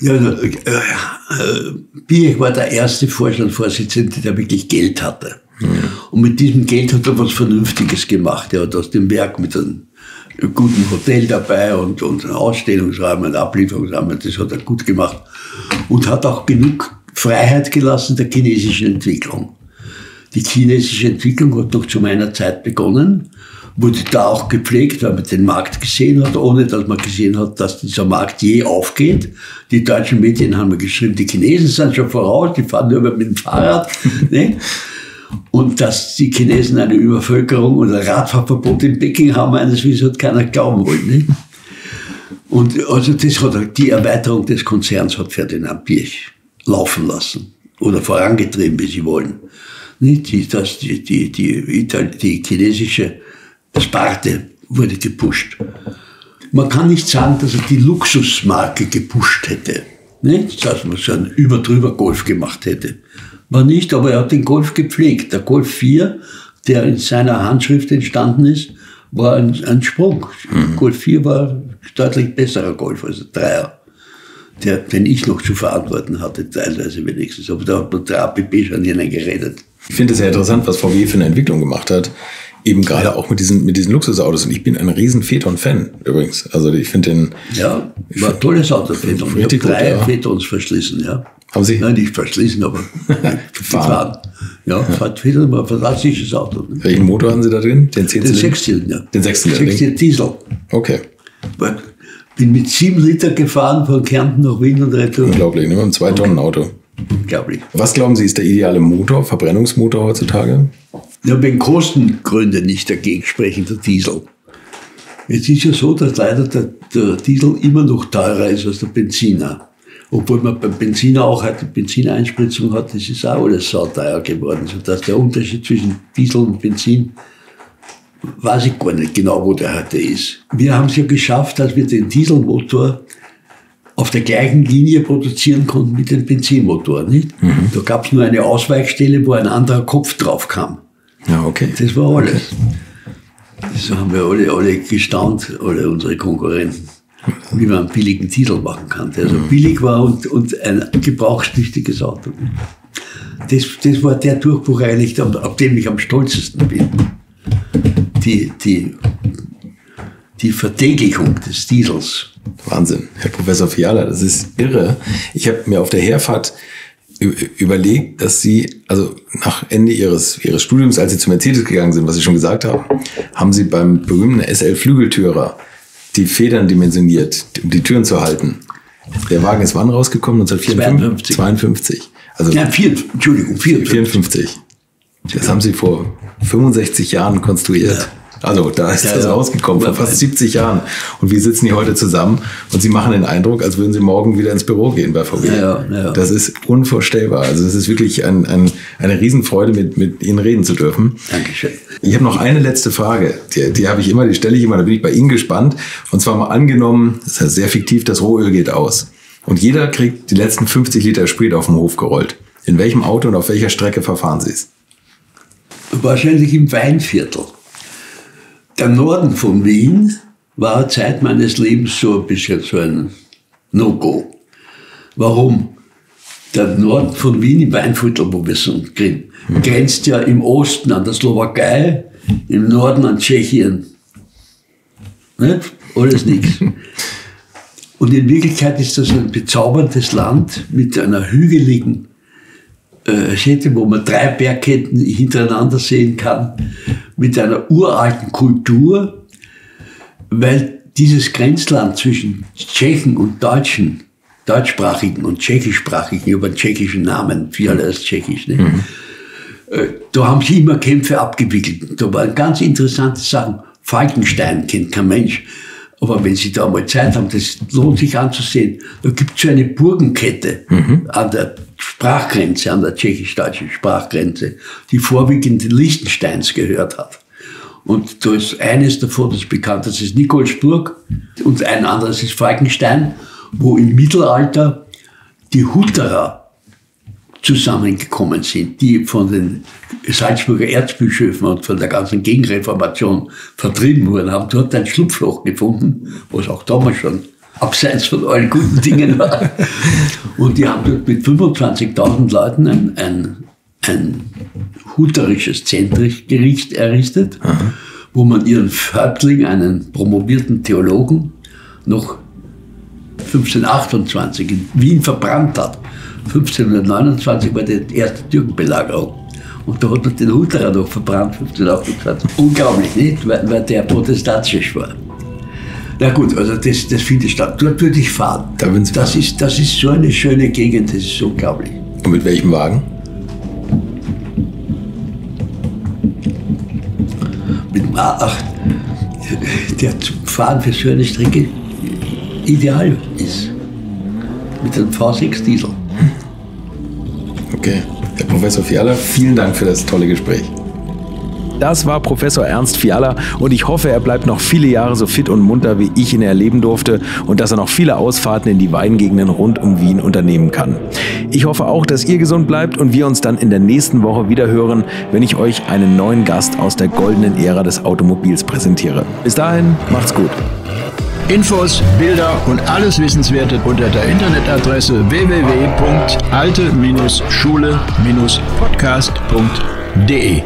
Ja, äh, äh, Biech war der erste Vorstandsvorsitzende, der wirklich Geld hatte. Mhm. Und mit diesem Geld hat er was Vernünftiges gemacht. Er hat aus dem Werk mit einem guten Hotel dabei und, und Ausstellungsräumen, Ablieferungsräumen, das hat er gut gemacht. Und hat auch genug Freiheit gelassen der chinesischen Entwicklung. Die chinesische Entwicklung hat noch zu meiner Zeit begonnen, wurde da auch gepflegt, weil man den Markt gesehen hat, ohne dass man gesehen hat, dass dieser Markt je aufgeht. Die deutschen Medien haben geschrieben, die Chinesen sind schon voraus, die fahren nur mit dem Fahrrad. (laughs) ne? Und dass die Chinesen eine Übervölkerung oder Radfahrverbot in Peking haben, eines Wissens hat keiner glauben wollen. Ne? Und also das hat, die Erweiterung des Konzerns hat Ferdinand Pirch laufen lassen oder vorangetrieben, wie sie wollen. Nicht? Die, das, die, die, die, die chinesische Sparte wurde gepusht. Man kann nicht sagen, dass er die Luxusmarke gepusht hätte. Nicht? Dass man so einen überdrüber Golf gemacht hätte. War nicht, aber er hat den Golf gepflegt. Der Golf 4, der in seiner Handschrift entstanden ist, war ein, ein Sprung. Mhm. Golf 4 war deutlich besserer Golf als der Dreier der, den ich noch zu verantworten hatte, teilweise wenigstens. Aber da hat man der APP schon hineingeredet. Ich finde es sehr interessant, was VW für eine Entwicklung gemacht hat. Eben gerade ja. auch mit diesen, mit diesen Luxusautos. Und ich bin ein riesen Phaeton-Fan übrigens. Also ich finde den. Ja, war ein tolles Auto, Phaeton. Ich habe drei ja. Phaetons verschlissen, ja. Haben Sie? Nein, nicht verschlissen, aber (laughs) gefahren. Ja, Phaeton war ein fantastisches Auto. Ne? Welchen Motor haben Sie da drin? Den 10 Den Sechszylinder. Den Sechszylinder. Sechszylinder Diesel. Okay. Bin mit sieben Liter gefahren von Kärnten nach Wien und retour. Unglaublich, ne? Ein Zwei-Tonnen-Auto. Unglaublich. Was glauben Sie, ist der ideale Motor, Verbrennungsmotor heutzutage? Ja, wegen Kostengründen nicht dagegen sprechen, der Diesel. Es ist ja so, dass leider der, der, Diesel immer noch teurer ist als der Benziner. Obwohl man beim Benziner auch heute Benzineinspritzung hat, das ist auch alles sauteuer geworden, sodass der Unterschied zwischen Diesel und Benzin weiß ich gar nicht genau, wo der heute ist. Wir haben es ja geschafft, dass wir den Dieselmotor auf der gleichen Linie produzieren konnten mit dem Benzinmotor. Nicht? Mhm. Da gab es nur eine Ausweichstelle, wo ein anderer Kopf drauf kam. Ja, okay. Das war alles. Okay. So haben wir alle, alle gestaunt, alle unsere Konkurrenten, wie man einen billigen Diesel machen kann, der so mhm. billig war und, und ein gebrauchstüchtiges Auto. Das, das war der Durchbruch eigentlich, auf dem ich am stolzesten bin die, die, die Vertäglichung des Diesels. Wahnsinn, Herr Professor Fiala, das ist irre. Ich habe mir auf der Herfahrt überlegt, dass Sie, also nach Ende Ihres, Ihres Studiums, als Sie zu Mercedes gegangen sind, was Sie schon gesagt haben, haben Sie beim berühmten SL-Flügeltürer die Federn dimensioniert, um die Türen zu halten. Der Wagen ist wann rausgekommen? 1954? 52. Also ja, vier, Entschuldigung, 54. 54. Das haben Sie vor 65 Jahren konstruiert. Ja. Also da ist ja, das ja. rausgekommen, vor fast 70 Jahren. Und wir sitzen hier heute zusammen und Sie machen den Eindruck, als würden Sie morgen wieder ins Büro gehen bei VW. Ja, Das ist unvorstellbar. Also es ist wirklich ein, ein, eine Riesenfreude, mit, mit Ihnen reden zu dürfen. Dankeschön. Ich habe noch eine letzte Frage. Die, die habe ich immer, die stelle ich immer, da bin ich bei Ihnen gespannt. Und zwar mal angenommen, das ist ja sehr fiktiv, das Rohöl geht aus. Und jeder kriegt die letzten 50 Liter Sprit auf den Hof gerollt. In welchem Auto und auf welcher Strecke verfahren Sie es? wahrscheinlich im Weinviertel. Der Norden von Wien war Zeit meines Lebens so ein bisschen so ein No-Go. Warum? Der Norden von Wien im Weinviertel, wo wir sind, grenzt ja im Osten an der Slowakei, im Norden an Tschechien. Nicht? Alles nichts. (laughs) Und in Wirklichkeit ist das ein bezauberndes Land mit einer hügeligen äh, Städte, wo man drei Bergketten hintereinander sehen kann, mit einer uralten Kultur, weil dieses Grenzland zwischen Tschechen und Deutschen, deutschsprachigen und tschechischsprachigen, über einen tschechischen Namen, Fiala ist tschechisch, ne? Mhm. Äh, da haben sie immer Kämpfe abgewickelt. Da waren ganz interessante Sachen. Falkenstein kennt kein Mensch. Aber wenn Sie da mal Zeit haben, das lohnt sich anzusehen. Da gibt es so eine Burgenkette mhm. an der Sprachgrenze, an der tschechisch-deutschen Sprachgrenze, die vorwiegend Liechtensteins gehört hat. Und da ist eines davon, das bekannt, das ist Nikolsburg und ein anderes ist Falkenstein, wo im Mittelalter die Hutterer zusammengekommen sind, die von den Salzburger Erzbischöfen und von der ganzen Gegenreformation vertrieben wurden, haben dort ein Schlupfloch gefunden, was auch damals schon abseits von allen guten Dingen war. Und die haben dort mit 25.000 Leuten ein, ein, ein huterisches Zentrichgericht errichtet, Aha. wo man ihren Häuptling, einen promovierten Theologen, noch 1528 in Wien verbrannt hat. 1529 war die erste Türkenbelagerung. Und da hat er den Huterer noch verbrannt, 1528. Unglaublich, nicht? Weil, weil der protestantisch war. Na gut, also das, das findet statt. Dort würde ich fahren. Da das, ist, das ist so eine schöne Gegend, das ist unglaublich. Und mit welchem Wagen? Mit dem A8, der zum Fahren für so eine Strecke ideal ist. Mit einem V6 Diesel. Okay. Herr Professor Fiala, vielen Dank für das tolle Gespräch. Das war Professor Ernst Fiala und ich hoffe, er bleibt noch viele Jahre so fit und munter, wie ich ihn erleben durfte und dass er noch viele Ausfahrten in die Weingegenden rund um Wien unternehmen kann. Ich hoffe auch, dass ihr gesund bleibt und wir uns dann in der nächsten Woche wieder hören, wenn ich euch einen neuen Gast aus der goldenen Ära des Automobils präsentiere. Bis dahin, macht's gut. Infos, Bilder und alles Wissenswerte unter der Internetadresse www.alte-schule-podcast.de